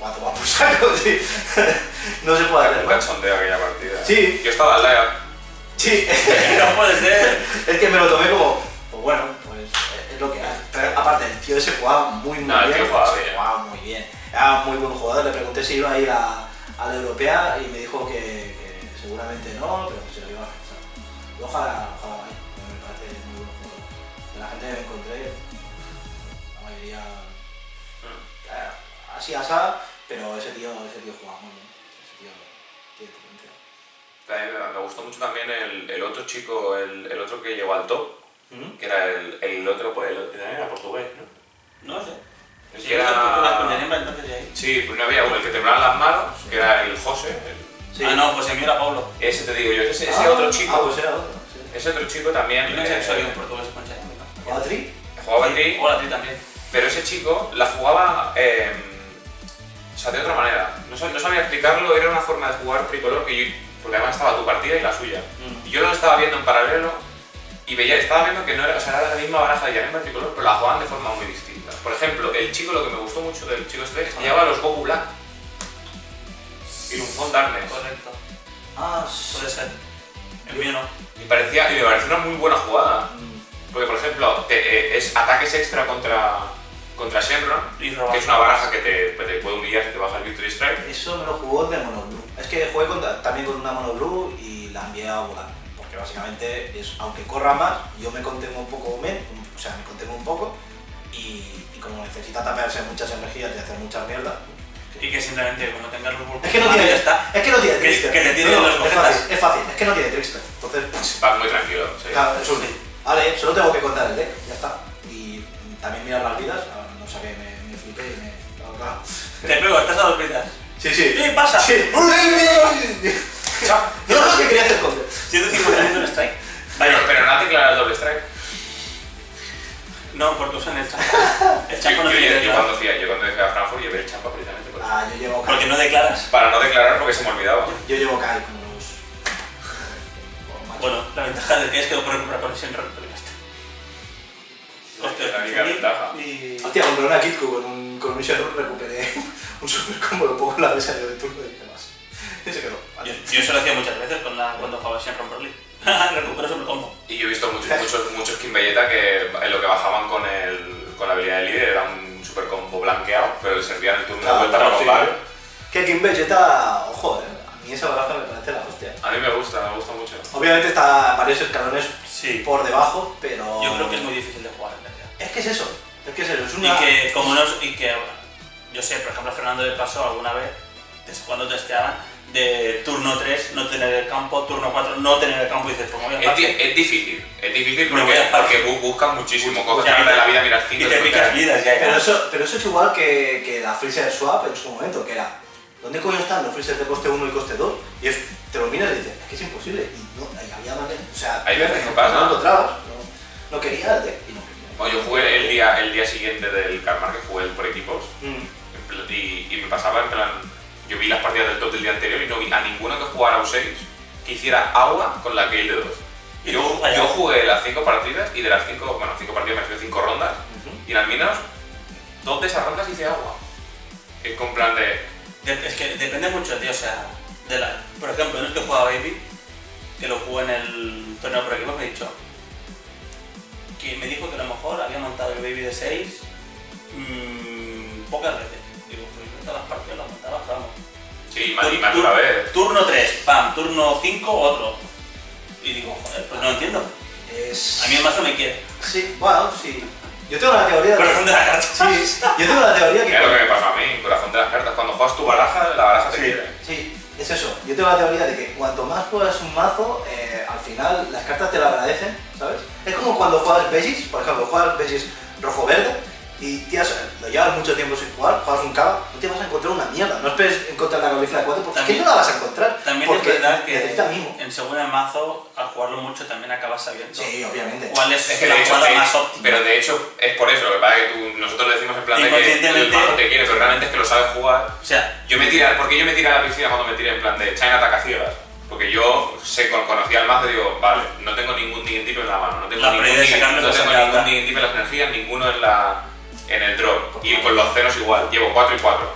Speaker 1: "Buah, toma por saco, sí. no se puede hacer
Speaker 2: Un cachondeo aquella partida.
Speaker 1: Sí.
Speaker 2: Yo estaba al lado.
Speaker 1: Sí,
Speaker 3: No puede ser.
Speaker 1: es que me lo tomé como, pues bueno, pues es- lo que hay. Pero aparte, el tío ese jugaba muy, muy
Speaker 2: No, el
Speaker 1: bien.
Speaker 2: tío jugaba bien.
Speaker 1: jugaba muy bien. Era muy buen jugador, le pregunté si iba a ir a, a la europea y me dijo que, que seguramente no, pero que se lo iba a pensar. Ojalá, ojalá vaya, Me encontré, la mayoría eh, así asá, pero ese tío, ese tío jugaba muy bien. Ese tío tiene.
Speaker 2: También Me gustó mucho también el, el otro chico, el, el otro que llegó al top,
Speaker 1: ¿Mm?
Speaker 2: que era el, el otro, pues, el, también era portugués, ¿no?
Speaker 3: No sé.
Speaker 2: El
Speaker 3: Si
Speaker 2: que era-
Speaker 3: entonces ya ahí.
Speaker 2: Sí, pues no había uno, el que temblaban las manos, que era el José. el-
Speaker 1: Sí.
Speaker 3: Ah, no, pues el mío era Pablo.
Speaker 2: ese te digo yo, ese, ese
Speaker 1: Ah,
Speaker 2: otro chico,
Speaker 1: Ah, pues era otro. Sí.
Speaker 2: ese otro chico también
Speaker 3: Yo no sé
Speaker 2: eh,
Speaker 3: si soy un portugués.
Speaker 1: ¿Jugaba tri?
Speaker 2: jugaba a ti,
Speaker 3: Hola, a ti también.
Speaker 2: pero ese chico la jugaba eh, o sea, de otra manera. No, no sabía explicarlo, era una forma de jugar tricolor que yo, porque además estaba tu partida y la suya. Y yo lo estaba viendo en paralelo y veía, estaba viendo que no era, o sea, era la misma baraja de Janemba tricolor, pero la jugaban de forma muy distinta. Por ejemplo, el chico, lo que me gustó mucho del chico este, es que llevaba los Goku Black y Lunfon Darkness.
Speaker 3: Correcto.
Speaker 1: Ah,
Speaker 3: Puede ser. El mío no.
Speaker 2: Y, parecía, y me pareció una muy buena jugada.
Speaker 1: Mm.
Speaker 2: Porque, por ejemplo, te- eh, es ataques extra contra, contra Shenron,
Speaker 3: Y
Speaker 2: que es una baraja que te, te puede humillar si te baja el Victory Strike.
Speaker 1: Eso me lo jugó de Mono Blue. Es que jugué contra- también con una Mono Blue y la envié a volar. Porque básicamente es, aunque corra más, yo me contengo un poco, men- o sea, me contengo un poco y, y como necesita taparse muchas energías y hacer muchas mierdas.
Speaker 3: Y que simplemente como tengas los
Speaker 1: Es que no
Speaker 3: ya
Speaker 1: tiene,
Speaker 3: está.
Speaker 1: es que no tiene
Speaker 3: Que-
Speaker 1: Trickster.
Speaker 3: que le tiene
Speaker 1: No,
Speaker 3: los
Speaker 1: es fácil, es fácil, es que no tiene Trickster. Entonces,
Speaker 2: Va muy tranquilo. sí.
Speaker 1: claro, es un Vale, solo tengo que contar el deck, ya está. Y también mirar las vidas, ah, no sé qué, me, me flipé y me. claro, claro.
Speaker 3: Te pego, estás a dos vidas.
Speaker 1: Sí, sí.
Speaker 3: ¿Qué pasa?
Speaker 1: Sí.
Speaker 2: Chao.
Speaker 1: No, no, que quería hacer contra.
Speaker 3: 150 en un strike.
Speaker 2: Pero,
Speaker 3: Vaya,
Speaker 2: pero no te declaras el doble strike.
Speaker 3: no, porque usan el champa. El
Speaker 2: Yo,
Speaker 3: champa no
Speaker 2: yo-
Speaker 3: tiene
Speaker 2: yo
Speaker 3: declarar.
Speaker 2: cuando fui, a- yo cuando fui a Frankfurt llevé el champa precisamente por eso.
Speaker 1: Ah, yo llevo
Speaker 3: Porque
Speaker 1: Kai.
Speaker 3: no declaras.
Speaker 2: Para no declarar porque se me olvidaba.
Speaker 1: Yo llevo Kai como
Speaker 3: Bueno, la ventaja de que es que lo puedes error, pero ya está. Hostia,
Speaker 2: la única
Speaker 3: sí,
Speaker 2: ventaja.
Speaker 3: Y...
Speaker 1: Hostia, compré una Kitku con un, con un Shadow, recuperé un super combo, lo pongo en la mesa de turno y demás. Y se quedó.
Speaker 3: Yo,
Speaker 1: Vale.
Speaker 3: yo eso lo hacía muchas veces con la, cuando jugaba Shenron League. Recupero sobre combo.
Speaker 2: Y yo he visto muchos, muchos, muchos King Vegeta que en lo que bajaban con, el, con la habilidad de líder era un super combo blanqueado, pero le servían el turno de
Speaker 1: Claro,
Speaker 2: vuelta
Speaker 1: claro,
Speaker 2: para
Speaker 1: sí.
Speaker 2: combar.
Speaker 1: Que King Vegeta, ojo, eh. A mí esa baraja me parece la.
Speaker 2: A mí me gusta, me gusta mucho.
Speaker 1: Obviamente está varios escalones
Speaker 3: Sí.
Speaker 1: por debajo, pero.
Speaker 3: Yo creo que es muy difícil de jugar en realidad.
Speaker 1: Es que es eso. Es que es eso. Es
Speaker 3: Y
Speaker 1: una.
Speaker 3: que, como no, y que, yo sé, por ejemplo, Fernando de Paso alguna vez, cuando testeaban, de turno 3 no tener el campo, turno 4 no tener el campo, y dices, pues me voy a
Speaker 2: Es, es difícil, es difícil porque, porque bu- buscan muchísimo. Coges carta de la vida, miras
Speaker 3: Y
Speaker 2: 5
Speaker 3: te picas vidas ya.
Speaker 1: Pero eso, pero eso es igual que, que la Freezer Swap en su momento, que era. ¿Dónde coño están los freezers de coste 1 y coste 2? Y es, te lo miras y dices, es que es imposible. Y no, y había manera. O sea,
Speaker 2: Hay veces que pasa.
Speaker 1: No lo trabas, no, no quería y no quería.
Speaker 2: Yo jugué el día, el día siguiente del Karma, que jugué el por equipos,
Speaker 1: Mm.
Speaker 2: en y, y me pasaba en plan. Yo vi las partidas del top del día anterior y no vi a ninguno que jugara U6 que hiciera agua con la Gale de 2.
Speaker 3: Y
Speaker 2: Yo, yo jugué las 5 partidas y de las 5, bueno, 5 partidas me refiero 5 rondas, y al menos dos de esas rondas hice agua. Es con plan de.
Speaker 3: Es que depende mucho de ti, o sea, de la, por ejemplo, en el que jugaba Baby, que lo jugué en el torneo por equipos, me he dicho que me dijo que a lo mejor había montado el Baby de 6 pocas veces. Digo, pues todas las partidas las montaba, pero vamos.
Speaker 2: Sí, más, y más una vez.
Speaker 3: Turno 3, pam, turno 5, otro. Y digo, joder, pues no entiendo.
Speaker 1: Es...
Speaker 3: A mí el mazo me quiere.
Speaker 1: Sí, bueno, sí. Yo tengo la teoría de...
Speaker 3: Corazón de la carta.
Speaker 1: Sí, yo tengo la teoría que...
Speaker 2: Mira lo que me pasó a mí, corazón de las cartas. Cuando juegas tu baraja, la baraja te
Speaker 3: Sí.
Speaker 2: quiere.
Speaker 1: Sí, es eso. Yo tengo la teoría de que cuanto más juegas un mazo, eh, al final las cartas te lo agradecen, ¿sabes? Es como cuando juegas Besis, por ejemplo, juegas Besis rojo-verde y tías, lo llevas mucho tiempo sin jugar, juegas un cava, no te vas a encontrar una mierda. No esperes encontrar la galifla de 4 porque es que no la vas a encontrar.
Speaker 3: También es verdad que en según el mazo, al jugarlo mucho también acabas sabiendo
Speaker 1: Sí, obviamente.
Speaker 3: cuál es,
Speaker 2: Es que
Speaker 3: la
Speaker 2: hecho,
Speaker 3: jugada más óptima.
Speaker 2: pero de hecho es por eso, lo que pasa es que tú, nosotros decimos en plan de que el mazo te quiere, pero realmente es que lo sabes jugar.
Speaker 3: O sea,
Speaker 2: Yo me tiré, porque yo me tiré a la piscina cuando me tiré en plan de China ataca ciegas. Porque yo sé, con- conocía el mazo y digo, vale, no tengo ningún Nigentip en la mano, no tengo
Speaker 3: La
Speaker 2: ningún,
Speaker 3: sacarle
Speaker 2: no en las energías, ninguno en, la, en el drop. Y con los ceros igual, llevo 4 y 4.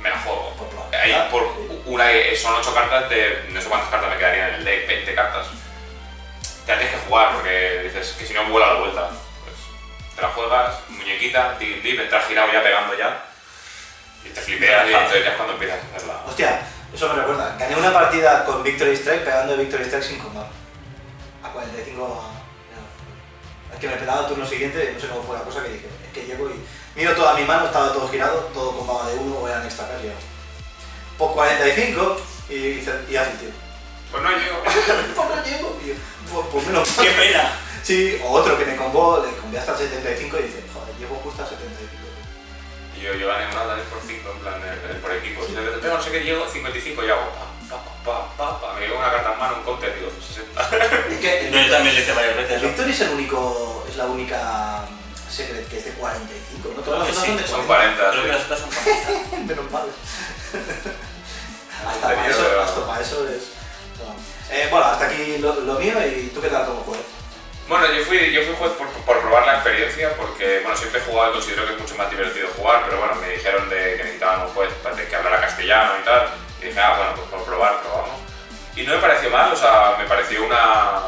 Speaker 2: Me la juego. Ahí por una, son 8 cartas de. No sé cuántas cartas me quedarían en el deck, 20 cartas. Te la tienes que jugar porque dices que si no vuela la vuelta. Pues te la juegas, muñequita, dip, dip, entras girado ya pegando ya. Y te flipeas y entonces ya es cuando empiezas a hacerla.
Speaker 1: Hostia, eso me recuerda. Gané una partida con Victory Strike pegando de Victory Strike sin combar. A 45 a... Es que me pelaba el turno siguiente, no sé cómo fue la cosa que dije. Que llego y miro toda mi mano, estaba todo girado, todo combaba de uno o eran extra ya. Por 45 y, y, y hace el tío.
Speaker 2: Pues no llego.
Speaker 1: ¿Por qué llego? Yo, pues, pues menos
Speaker 3: qué pena.
Speaker 1: Sí, o otro que me combó, le combé hasta el 75 y dice, joder, llego justo a 75.
Speaker 2: Y yo, yo gané una también por 5, en plan, eh, eh, por equipo. De repente, no sé qué, llego 55 y hago pa, pa, pa, pa, pa. Me llevo una carta en mano, un counter, digo 60.
Speaker 1: Es que
Speaker 3: Yo también le hice varias veces.
Speaker 1: El
Speaker 3: ¿no?
Speaker 1: Victory es el único, es la única mm, secret que es de 45, ¿no? Todas las otras son de
Speaker 3: sí,
Speaker 2: Son
Speaker 1: 40.
Speaker 2: 40.
Speaker 3: Creo que
Speaker 2: sí.
Speaker 3: las otras son 40.
Speaker 1: Menos mal. hasta, para eso,
Speaker 2: pero-
Speaker 1: hasta para eso es... no. Eh, bueno, hasta aquí lo, lo mío y tú qué tal como juegas.
Speaker 2: Bueno, yo fui, yo fui juez por, por probar la experiencia, porque bueno, siempre he jugado y considero que es mucho más divertido jugar, pero bueno, me dijeron de que necesitaban un juez para que hablara castellano y tal, y dije, ah, bueno, pues por probar, probamos. Y no me pareció mal, o sea, me pareció una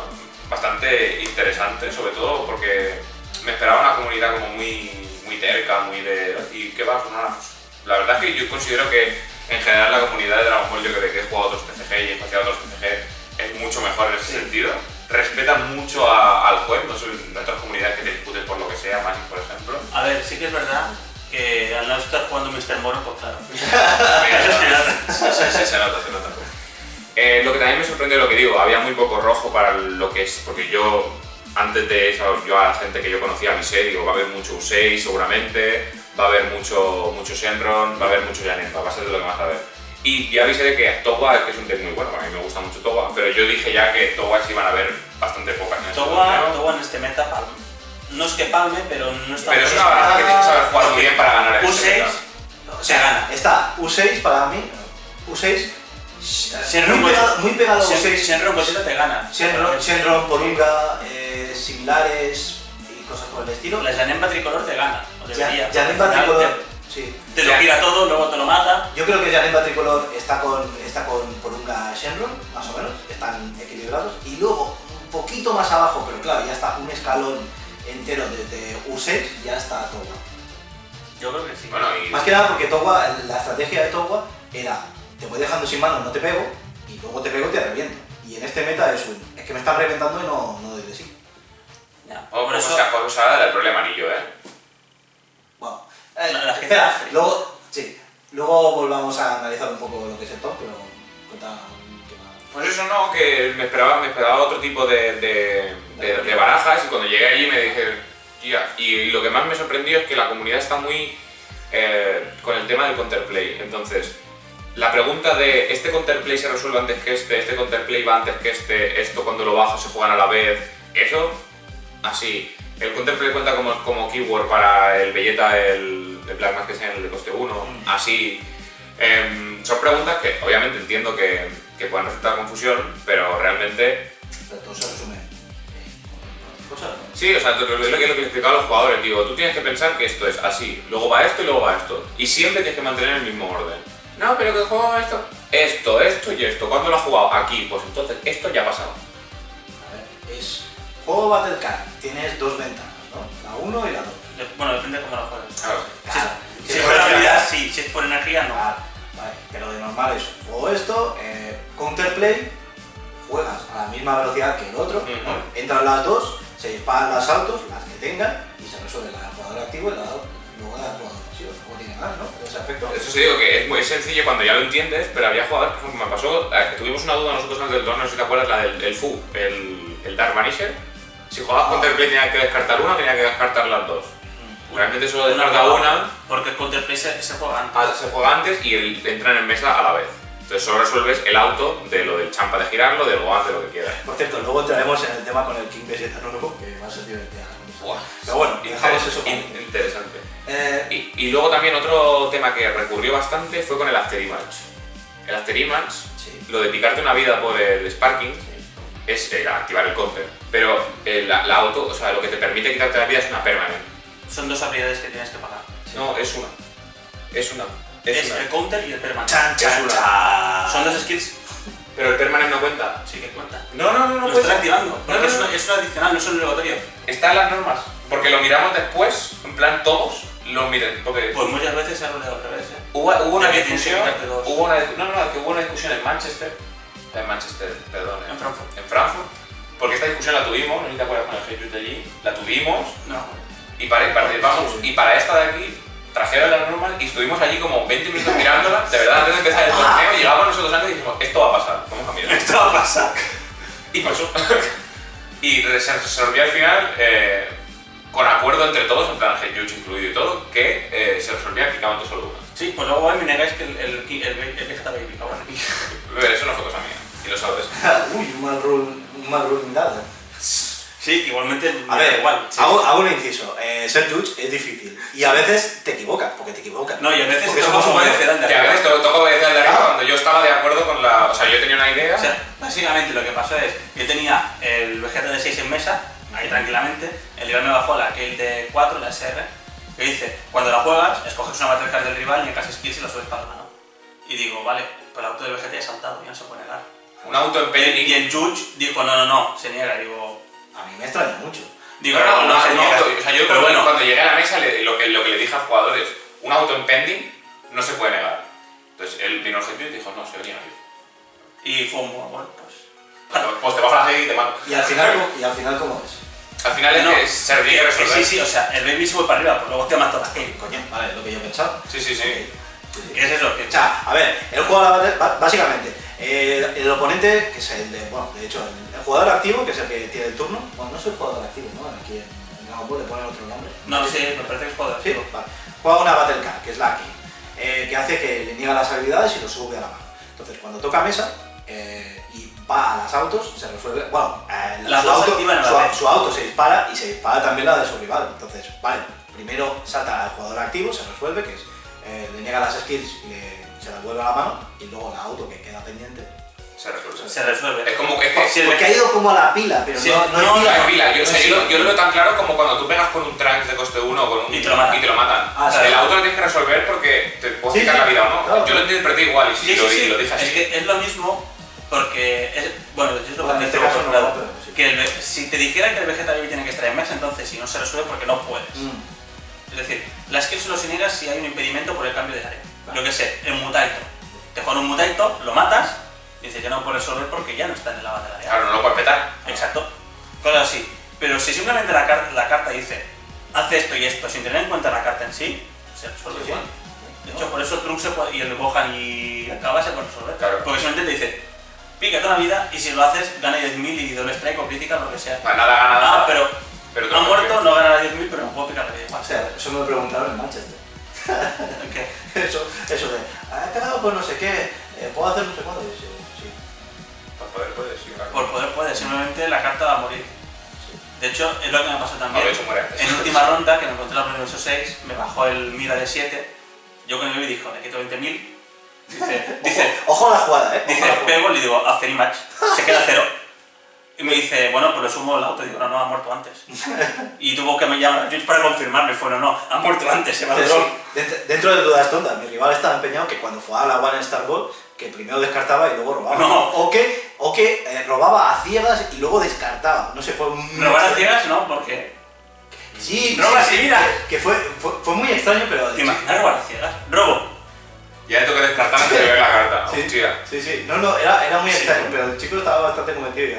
Speaker 2: bastante interesante, sobre todo porque me esperaba una comunidad como muy, muy terca, muy de, ¿y qué? No, pues, la verdad es que yo considero que en general la comunidad de Dragon Ball, yo que, que he jugado otros TCG y he espaciado otros TCG, es mucho mejor en ese
Speaker 1: Sí.
Speaker 2: sentido. Respetan mucho a- al juez, no en otras comunidades que te discuten por lo que sea, Magic por ejemplo.
Speaker 3: A ver, sí que es verdad que al no estar jugando Mr. Moro, pues claro.
Speaker 2: Sí, sí, sí, se nota, se nota. Eh, lo que también me sorprendió lo que digo, había muy poco rojo para lo que es, porque yo, antes de eso, yo a la gente que yo conocía avisé, digo, va a haber mucho Usei seguramente, va a haber mucho, mucho Shenron, va a haber mucho Janemba, va a ser de lo que más va a haber. Y ya avisé de que Towa, que es un deck muy bueno, a mí me gusta mucho Towa, pero yo dije ya que Towa sí iban a haber bastante pocas en este
Speaker 3: Towa, en este meta palme. No es que palme, pero no está
Speaker 2: Pero es una baraja que tienes que saber jugar muy bien para ganar en
Speaker 3: U6
Speaker 2: este meta.
Speaker 1: O
Speaker 3: Se gana.
Speaker 1: Está U6 para mí, U6,
Speaker 3: Shenron
Speaker 1: muy pegado, muy pegado a
Speaker 3: Shen-
Speaker 1: U6.
Speaker 3: Shenron Godzilla te gana.
Speaker 1: Shenron, Shenron, Porunga, similares y cosas por el estilo.
Speaker 3: La Janemba tricolor te gana. O debería.
Speaker 1: Ya, Janemba sí.
Speaker 3: Te, lo gira todo, luego te lo mata.
Speaker 1: Yo creo que Janemba Tricolor está con, está con Porunga Shenron, más o menos, están equilibrados. Y luego, un poquito más abajo, pero claro, ya está un escalón entero desde U6, ya está Towa.
Speaker 3: Yo creo que sí.
Speaker 2: Bueno, y
Speaker 1: Más que nada porque Towa, la estrategia de Towa era, te voy dejando sin mano, no te pego, y luego te pego y te reviento. Y en este meta es un, es que me están reventando y no, no doy de sí.
Speaker 3: Ya.
Speaker 2: o
Speaker 3: Por eso,
Speaker 2: sea, como sea, el problema anillo, ¿eh?
Speaker 1: Bueno, eh,
Speaker 3: La- la
Speaker 1: espera, luego, sí, luego volvamos a analizar un poco lo que es el top, pero cuenta qué más.
Speaker 2: Pues eso no, que me esperaba, me esperaba otro tipo de, de, de- de barajas y cuando llegué allí me dije, tía, y lo que más me sorprendió es que la comunidad está muy eh, con el tema del counterplay. Entonces, la pregunta de este counterplay se resuelve antes que este, este counterplay va antes que este, esto cuando lo bajo se juegan a la vez, eso, así. El counterplay cuenta como, como keyword para el Belleta, el, el Black Mask que sea el de coste 1, así. Em, son preguntas que obviamente entiendo que, que puedan resultar confusión, pero realmente
Speaker 1: Pero todo se resume.
Speaker 2: Sí, o sea, lo, lo- que lo que le explicaba a los jugadores, digo, tú tienes que pensar que esto es así, luego va esto y luego va esto. Y siempre tienes que mantener el mismo orden. No, pero que juego esto. Esto, esto y esto. ¿Cuándo lo has jugado? Aquí. Pues entonces, esto ya ha pasado.
Speaker 1: A ver, es juego Battle Card. Tienes dos ventanas, ¿no? La 1 y la 2.
Speaker 3: De- Bueno, depende de cómo lo juegues.
Speaker 2: Claro.
Speaker 1: Claro.
Speaker 3: Si es por habilidad, sí. Si es por energía, no.
Speaker 1: Claro, vale. Pero de normal es juego esto, eh, Counterplay, juegas a la misma velocidad que el otro, ¿no?
Speaker 2: Ujú.
Speaker 1: entran las dos, se disparan las autos, las que tengan, y se resuelve la del jugador activo y la luego la del jugador pasivo. No tiene más, ¿no? En ese aspecto.
Speaker 2: Eso sí digo que es muy sencillo cuando ya lo entiendes, pero había jugadores, por ejemplo, me pasó, eh, que tuvimos una duda nosotros antes del torneo, no sé si te acuerdas, la del el FU, el, el Dark Vanisher. Si jugabas
Speaker 1: Ah.
Speaker 2: con Counterplay tenía que descartar una, tenía que descartar las dos. Realmente solo descarta
Speaker 3: no,
Speaker 2: una,
Speaker 3: Porque el Counterplay se, se juega antes.
Speaker 2: ah, se juega antes y el, entran en mesa a la vez. Entonces solo resuelves el auto de lo del champa de girarlo, del guante, de lo que quieras.
Speaker 1: Por cierto, luego entraremos en el tema con el King B7 nuevo, que va a ser
Speaker 2: Buah,
Speaker 1: conversación. Pero bueno, dejamos eso
Speaker 2: in- interesante.
Speaker 1: eh,
Speaker 2: Y, y luego también otro tema que recurrió bastante fue con el After Image. El After Image,
Speaker 1: sí.
Speaker 2: lo de picarte una vida por el Sparking, es eh, activar el counter. Pero eh, la, la auto, o sea, lo que te permite quitarte la vida es una permanente.
Speaker 3: Son dos habilidades que tienes que pagar.
Speaker 2: No, es una. Es una. Es,
Speaker 3: Es
Speaker 2: una.
Speaker 3: el counter y el permanente.
Speaker 1: Chan, chan.
Speaker 3: Son dos skills.
Speaker 2: Pero el permanente no cuenta.
Speaker 3: Sí que cuenta.
Speaker 2: No, no, no, no.
Speaker 3: Lo estoy activando.
Speaker 2: No,
Speaker 3: es, una, es una adicional, no es un obligatorio.
Speaker 2: Está en las normas. Porque lo miramos después, en plan todos lo miren. Porque
Speaker 3: Pues muchas veces se ha rodeado al revés. ¿eh?
Speaker 2: hubo, hubo una discusión. Hubo una, no, no, que hubo una discusión en Manchester. En Manchester, perdón.
Speaker 3: En Frankfurt.
Speaker 2: En Frankfurt. Porque esta discusión la tuvimos, no sé si te acuerdas con el Hate de allí. La tuvimos
Speaker 3: No.
Speaker 2: y para, participamos. Y para esta de aquí trajeron las normas y estuvimos allí como 20 minutos mirándola. De verdad, antes de empezar el torneo, llegamos nosotros antes y dijimos, esto va a pasar. Vamos a mirar.
Speaker 3: Esto va a pasar.
Speaker 2: Y pasó. y se resolvió al final, eh, con acuerdo entre todos, en plan Head Judge incluido y todo, que eh, se resolvía aplicando solo una.
Speaker 3: Sí, pues luego ahí me negáis que el, el, el, el, el Baby, cabrón.
Speaker 2: Pero eso no fue cosa mía, y lo sabes.
Speaker 1: Uy, un mal rule, un mal ruling dado.
Speaker 3: Sí, igualmente
Speaker 1: A
Speaker 3: me da
Speaker 1: ver,
Speaker 3: igual. sí.
Speaker 1: hago, hago un inciso. Eh, ser judge es difícil. Y a veces te equivocas, porque te equivocas.
Speaker 3: No, y a veces
Speaker 1: porque
Speaker 3: toca obedecer al de
Speaker 2: Que a
Speaker 3: arriba.
Speaker 2: veces to- toca obedecer al de arriba
Speaker 1: Claro.
Speaker 2: cuando yo estaba de acuerdo con la. O sea, yo tenía una idea.
Speaker 3: O sea, básicamente lo que pasó es, yo tenía el Vegeta de 6 en mesa, ahí tranquilamente, el rival me bajó la Kale de 4, la SR, que dice, cuando la juegas, escoges una Card del rival y en caso skills y lo subes para la mano. Y digo, vale, pues el auto del Vegeta ya ha saltado, ya no se puede negar.
Speaker 2: Un auto en
Speaker 3: Y
Speaker 2: Penny.
Speaker 3: el Judge dijo, no, no, no, se niega, digo...
Speaker 1: A mí me extraña mucho.
Speaker 3: Digo,
Speaker 2: no, no, no,
Speaker 3: se niega.
Speaker 2: auto. O sea, yo
Speaker 3: Pero bueno,
Speaker 2: cuando llegué a la mesa, le- lo, que, lo que le dije al jugador es: un auto en pending no se puede negar. Entonces él vino al y dijo: no, se venía a
Speaker 3: y fue un buen, bueno, pues...
Speaker 2: Pues te bajo la serie y te mato.
Speaker 1: Y al final, ¿cómo- y al final ¿cómo es?
Speaker 2: Al final es
Speaker 3: No,
Speaker 2: que se tiene que
Speaker 3: que
Speaker 2: resolver.
Speaker 3: sí, sí, o sea, el Baby sube para arriba, pues luego te mató la Kale.
Speaker 1: Coño, vale, lo que yo pensaba.
Speaker 2: Sí, sí, sí.
Speaker 1: Ok. Sí, sí.
Speaker 3: ¿Qué es eso? Que
Speaker 1: O sea, a ver, el juego de la básicamente, eh, el oponente, que es el de, bueno, de hecho, el, el jugador activo, que es el que tiene el turno, bueno, no es el jugador activo, ¿no? Aquí en, Dragon Ball le ponen otro nombre.
Speaker 3: No, sí, me parece que es jugador.
Speaker 1: Sí, vale. Juega una Battle Card, que es la aquí, eh, que hace que le niega las habilidades y lo sube a la mano. Entonces, cuando toca mesa eh, y va a las autos, se resuelve. Bueno, su, auto, su, su se dispara y se dispara también la de su rival. Entonces, vale, primero salta al jugador activo, se resuelve, que es eh, le niega las skills y le- se la vuelve a la mano, y luego la auto que queda pendiente.
Speaker 2: Se resuelve.
Speaker 3: Se resuelve.
Speaker 2: Es como que. Es
Speaker 3: Sí,
Speaker 1: Porque ha ido como a la pila, pero
Speaker 3: Sí,
Speaker 1: no, no,
Speaker 3: no,
Speaker 2: No
Speaker 1: pila.
Speaker 2: hay pila, yo, o sea,
Speaker 1: No
Speaker 2: yo, yo lo veo tan claro como cuando tú pegas con un trans de coste 1 o con un
Speaker 3: Y te lo matan.
Speaker 2: y te lo matan.
Speaker 1: Ah,
Speaker 2: O sea,
Speaker 1: sí.
Speaker 2: el auto lo tienes que resolver porque te puedes
Speaker 1: Sí,
Speaker 2: quitar
Speaker 1: sí,
Speaker 2: la vida o no.
Speaker 1: claro.
Speaker 2: Yo lo interpreté igual y, sí,
Speaker 3: Sí,
Speaker 2: lo,
Speaker 3: sí,
Speaker 2: y
Speaker 3: sí.
Speaker 2: lo dije así.
Speaker 3: Es que es lo mismo porque es, bueno, yo es lo
Speaker 1: Bueno,
Speaker 3: que
Speaker 1: en este caso
Speaker 3: lado,
Speaker 1: pero sí.
Speaker 3: que el si te dijera que el Vegeta Baby tiene que estar en mesa, entonces si no se resuelve porque no puedes.
Speaker 1: Mm.
Speaker 3: Es decir, la skill solo se niega si hay un impedimento por el cambio de área. Yo que sé, el Mutaito. Te juegan un Mutaito, lo matas, dices que no puedes resolver porque ya no está en el avatar área.
Speaker 2: Claro, no lo puedes petar.
Speaker 3: Exacto. Cosas así. Pero si simplemente la, car- la carta dice, hace esto y esto, sin tener en cuenta la carta en sí, se resuelve
Speaker 1: Sí, sí.
Speaker 3: igual. De hecho, por eso se puede- y el Gohan y Akaba se pueden resolver.
Speaker 2: Claro.
Speaker 3: Porque simplemente te dice, pícate una vida y si lo haces, gana 10.000 y doble strike o crítica, lo que sea.
Speaker 2: Nada, gana
Speaker 3: Ah,
Speaker 2: nada.
Speaker 3: pero
Speaker 2: pero
Speaker 3: ha muerto, no ganará 10.000, pero no puedo picar la vida igual.
Speaker 1: O sea, eso me lo preguntaron en Manchester. Eso, eso de, ha cagado por no sé qué, eh, ¿puedo hacer no sé cuándo? Y sí,
Speaker 2: Por poder puedes, sí, claro.
Speaker 3: Por poder puede, simplemente la carta va a morir.
Speaker 1: sí.
Speaker 3: De hecho, es lo que me pasó también.
Speaker 2: hecho.
Speaker 3: En última ronda, que me encontré la primera 6, me bajó el Mira de 7. Yo con el baby dijo, le quito 20.000. Dice, dice,
Speaker 1: Ojo, ojo a la jugada, ¿eh?
Speaker 3: Dice,
Speaker 1: jugada.
Speaker 3: pego, le digo, after image. Se queda cero. Y Y me dice, bueno, lo sumo el auto. Y digo, no, no, ha muerto antes. y tuvo que me llamar a Twitch para confirmarme. Y fue, no, no, ha muerto antes, se va
Speaker 1: Sí. Dentro, dentro de dudas tontas, mi rival estaba empeñado que cuando jugaba la One Star Ball, que primero descartaba y luego robaba.
Speaker 3: No.
Speaker 1: O que, o que eh, robaba a ciegas y luego descartaba. No sé, fue un...
Speaker 3: Robar a ciegas, no, porque.
Speaker 1: Sí,
Speaker 3: Roba
Speaker 1: sí,
Speaker 3: sí, mira.
Speaker 1: Que fue, fue, fue muy extraño, pero...
Speaker 3: ¿Te imaginas robar a ciegas? Robo.
Speaker 2: Ya le toca descartar antes de ver la carta.
Speaker 1: Sí,
Speaker 2: Hostia.
Speaker 1: sí, sí. No, no, era, era muy
Speaker 3: Sí.
Speaker 1: extraño, pero el chico estaba bastante convencido y yo...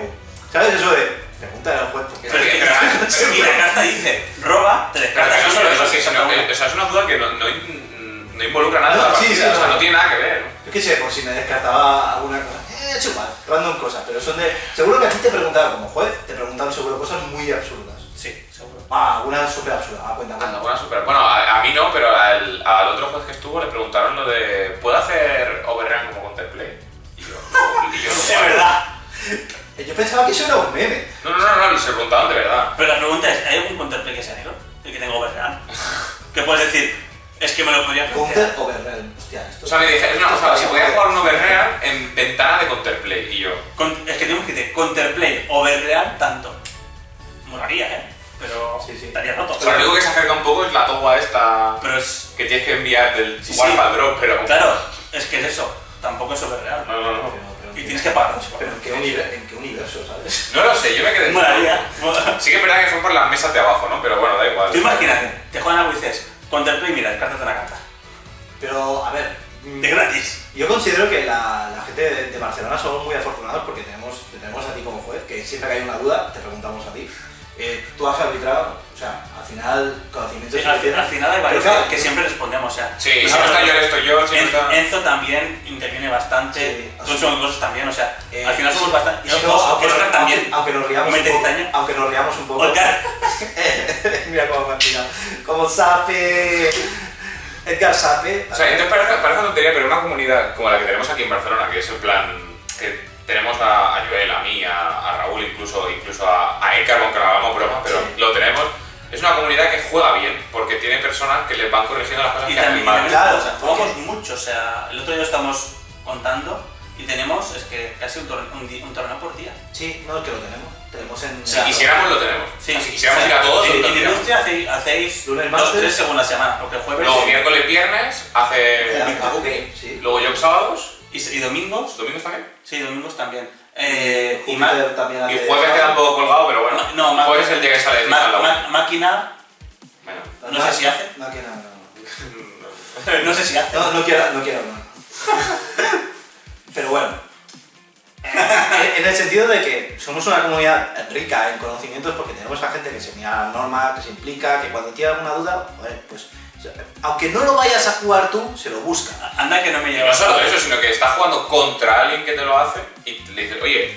Speaker 1: ¿Sabes eso de...? Pregunta al juez porque...
Speaker 3: Pero es que,
Speaker 2: pero-
Speaker 3: y la carta dice, roba,
Speaker 2: solo
Speaker 3: uno,
Speaker 2: eso,
Speaker 3: y
Speaker 2: o sea, es una duda que no, no, in- no involucra nada de
Speaker 1: No,
Speaker 2: la
Speaker 1: sí,
Speaker 2: partida,
Speaker 1: sí,
Speaker 2: o sea,
Speaker 1: no.
Speaker 2: tiene nada que ver.
Speaker 1: Yo qué sé, por si me descartaba alguna cosa. Eh, igual, random cosas, pero son de... Seguro que a ti te preguntaban como juez, te preguntaron seguro cosas muy absurdas.
Speaker 3: Sí, seguro.
Speaker 1: Ah, una súper absurda, ah, cuenta,
Speaker 2: Ah, super. Bueno, a, a mí no, pero al, al otro juez que estuvo le preguntaron lo de ¿puedo hacer overrun como contemplate? Y yo, y yo
Speaker 3: Es verdad.
Speaker 1: Eh, Yo pensaba que eso era un meme.
Speaker 2: No, no, no, no, se lo preguntaban de verdad.
Speaker 3: Pero la pregunta es, ¿hay algún contemple que sea negro? El que tenga overreal. ¿Qué puedes decir? Es que me lo podría plantear.
Speaker 1: Counter overrealm. Hostia, esto
Speaker 2: O sea, me dije, es una cosa, si podía jugar un overreal en ventana de contemplate. Y yo,
Speaker 3: Con- es que tenemos que decir, contemplate, overreal, tanto. Molaría, ¿eh? Pero
Speaker 1: Sí, sí.
Speaker 3: estaría roto.
Speaker 2: o sea, lo único que se acerca un poco es la toba esta
Speaker 3: Pero es...
Speaker 2: que tienes que enviar del
Speaker 3: Sí,
Speaker 2: warp
Speaker 3: sí.
Speaker 2: al drop, pero.
Speaker 3: Claro, es que es eso. Tampoco es overreal.
Speaker 2: No, no, no.
Speaker 3: Y tienes que pagar mucho.
Speaker 1: pero ¿en, qué universo, ¿en qué universo, sabes?
Speaker 2: No lo sé, yo me quedé.
Speaker 3: Molaría.
Speaker 2: Sí que es verdad que fue por las mesas de abajo, ¿no? Pero bueno, da igual.
Speaker 3: Tú imagínate, te juegan algo y dices, contemplate y mira, descártate una carta.
Speaker 1: Pero, a ver... mm,
Speaker 3: De gratis.
Speaker 1: Yo considero que la, la gente de, de Barcelona somos muy afortunados porque tenemos, te tenemos a ti como juez, que siempre que hay una duda te preguntamos a ti. Eh, tú has arbitrado, o sea, al final conocimientos
Speaker 3: al,
Speaker 1: se
Speaker 3: al final hay varios
Speaker 1: claro,
Speaker 3: que, que siempre respondemos, o sea.
Speaker 2: Sí, si no está yo, estoy yo, si no
Speaker 3: Enzo,
Speaker 2: está.
Speaker 3: Enzo también interviene bastante,
Speaker 1: Sí,
Speaker 3: Todos son cosas también, o sea,
Speaker 1: Eh,
Speaker 3: al final somos
Speaker 1: sí.
Speaker 3: bastante. Y
Speaker 1: Sí,
Speaker 3: Oscar
Speaker 1: aunque,
Speaker 3: Oscar
Speaker 1: nos-
Speaker 3: también.
Speaker 1: aunque nos riamos un poco, aunque nos riamos un poco.
Speaker 3: Oscar,
Speaker 1: Mira cómo me tirado. Como Sape. Edgar Sape.
Speaker 2: O sea, entonces parece, parece una tontería, pero una comunidad como la que tenemos aquí en Barcelona, que es el plan que tenemos a, a Joel, a mí, a, a Raúl, incluso, incluso a, a Edgar, aunque lo hagamos broma, pero
Speaker 1: Sí.
Speaker 2: lo tenemos. Es una comunidad que juega bien, porque tiene personas que les van corrigiendo las cosas
Speaker 3: y
Speaker 2: que hacen
Speaker 3: también,
Speaker 2: mal.
Speaker 1: Claro,
Speaker 3: o sea,
Speaker 1: porque-
Speaker 3: jugamos mucho, o sea, el otro día estamos contando y tenemos, es que casi un torneo, un, torneo por día.
Speaker 1: Sí, no, es que lo tenemos. Tenemos en.
Speaker 2: Si quisiéramos, lo tenemos.
Speaker 3: Sí,
Speaker 2: si quisiéramos ir a todos,
Speaker 3: en, industria hacéis, hacéis
Speaker 1: Lunes,
Speaker 3: dos, tres según la semana, porque jueves
Speaker 2: Luego miércoles, viernes, hace. Luego yo sábados,
Speaker 3: y, y domingos,
Speaker 2: domingos también.
Speaker 3: sí, domingos también. Eh, y ma-
Speaker 1: Júpiter también
Speaker 2: Y
Speaker 1: hace-
Speaker 2: jueves queda un poco colgado, pero bueno.
Speaker 3: no,
Speaker 2: jueves es el día que sale de
Speaker 3: máquina,
Speaker 2: Bueno.
Speaker 3: no sé si hace.
Speaker 1: No, que no, no.
Speaker 3: no sé si hace.
Speaker 1: No, no quiero, no quiero hablar. Pero bueno. En en el sentido de que somos una comunidad rica en conocimientos porque tenemos a gente que se mira la norma, que se implica, que cuando tiene alguna duda, joder, pues aunque no lo vayas a jugar tú, se lo busca.
Speaker 3: Anda que no me
Speaker 2: Y
Speaker 3: lleva.
Speaker 2: no solo eso, sino que estás jugando contra alguien que te lo hace y le dices, oye,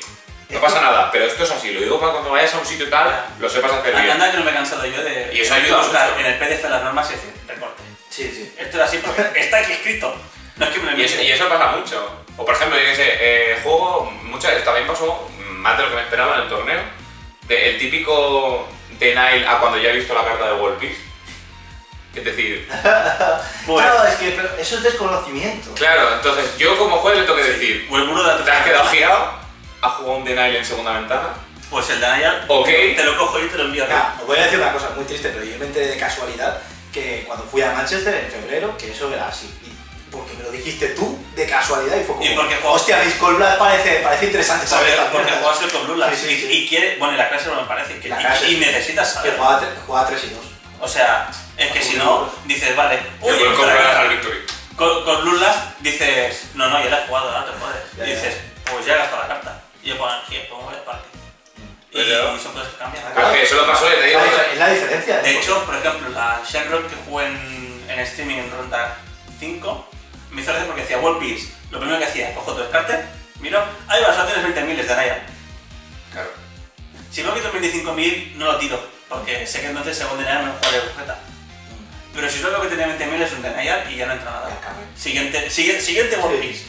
Speaker 2: no pasa nada, pero esto es así, lo digo para cuando vayas a un sitio y tal, lo sepas hacer bien.
Speaker 3: Anda que no me he cansado yo de
Speaker 2: Y eso ayuda
Speaker 3: buscar
Speaker 2: mucho.
Speaker 3: en el PDF las normas y decir, recorte.
Speaker 1: Sí, sí.
Speaker 3: Esto era así porque está aquí escrito. No es que me lo
Speaker 2: Y eso, y eso pasa mucho. O por ejemplo, yo que sé, eh, juego, muchas, también pasó, más de lo que me esperaba en el torneo, de- el típico denial a cuando ya he visto la carta de World Peace. Es decir,
Speaker 3: Pues,
Speaker 1: Claro, es que pero eso es desconocimiento.
Speaker 2: claro, entonces yo como juez le tengo que decir,
Speaker 3: o el muro de
Speaker 2: te has quedado girado, has jugado un denial en segunda ventana,
Speaker 3: Pues el Daniel,
Speaker 2: Ok.
Speaker 3: te lo cojo y te lo envío a ti.
Speaker 1: Mira, os voy a decir una cosa muy triste, pero yo me enteré de casualidad que cuando fui a Manchester en febrero, que eso era así. Y porque me lo dijiste tú de casualidad y fue como.
Speaker 3: Y porque
Speaker 1: Hostia, mis Cold parece, parece interesante saber
Speaker 3: Porque, porque
Speaker 1: cosas".
Speaker 3: juegas el con Blue
Speaker 1: Sí, sí,
Speaker 3: y,
Speaker 1: sí.
Speaker 3: y quiere, bueno, y la clase no me parece, que,
Speaker 1: La
Speaker 3: y-
Speaker 1: clase,
Speaker 3: y, necesitas
Speaker 1: Que
Speaker 3: saber.
Speaker 1: tre- jugaba 3 y 2.
Speaker 3: O sea, es que si no, dices, vale,
Speaker 2: y
Speaker 3: uy,
Speaker 2: puedes comprar al Victory.
Speaker 3: con, con Blue Last dices, no, no, ya la he jugado, ahora te.
Speaker 1: Ya,
Speaker 3: y dices, pues ya he gastado la carta. Y yo pongo energía, pongo el parque. Y
Speaker 2: Pero-
Speaker 3: son cosas que cambian.
Speaker 2: Pero que eso lo pasó, digo.
Speaker 1: La Es la diferencia.
Speaker 3: De hecho, por ejemplo, la Shenrock que jugué en, en streaming en ronda 5 me hizo gracia porque decía World Peace. Lo primero que hacía, cojo tu descarte, miro, ahí va, solo tienes 20.000 de Naya.
Speaker 2: Claro.
Speaker 3: Si no quito 25.000, no lo tiro, porque sé que entonces según Denayar me jugaré bujeta. Pero si solo lo que tenía 20.000 es un Denayar y ya no entra nada. Siguiente, sigue- siguiente World
Speaker 1: Sí.
Speaker 3: Peace.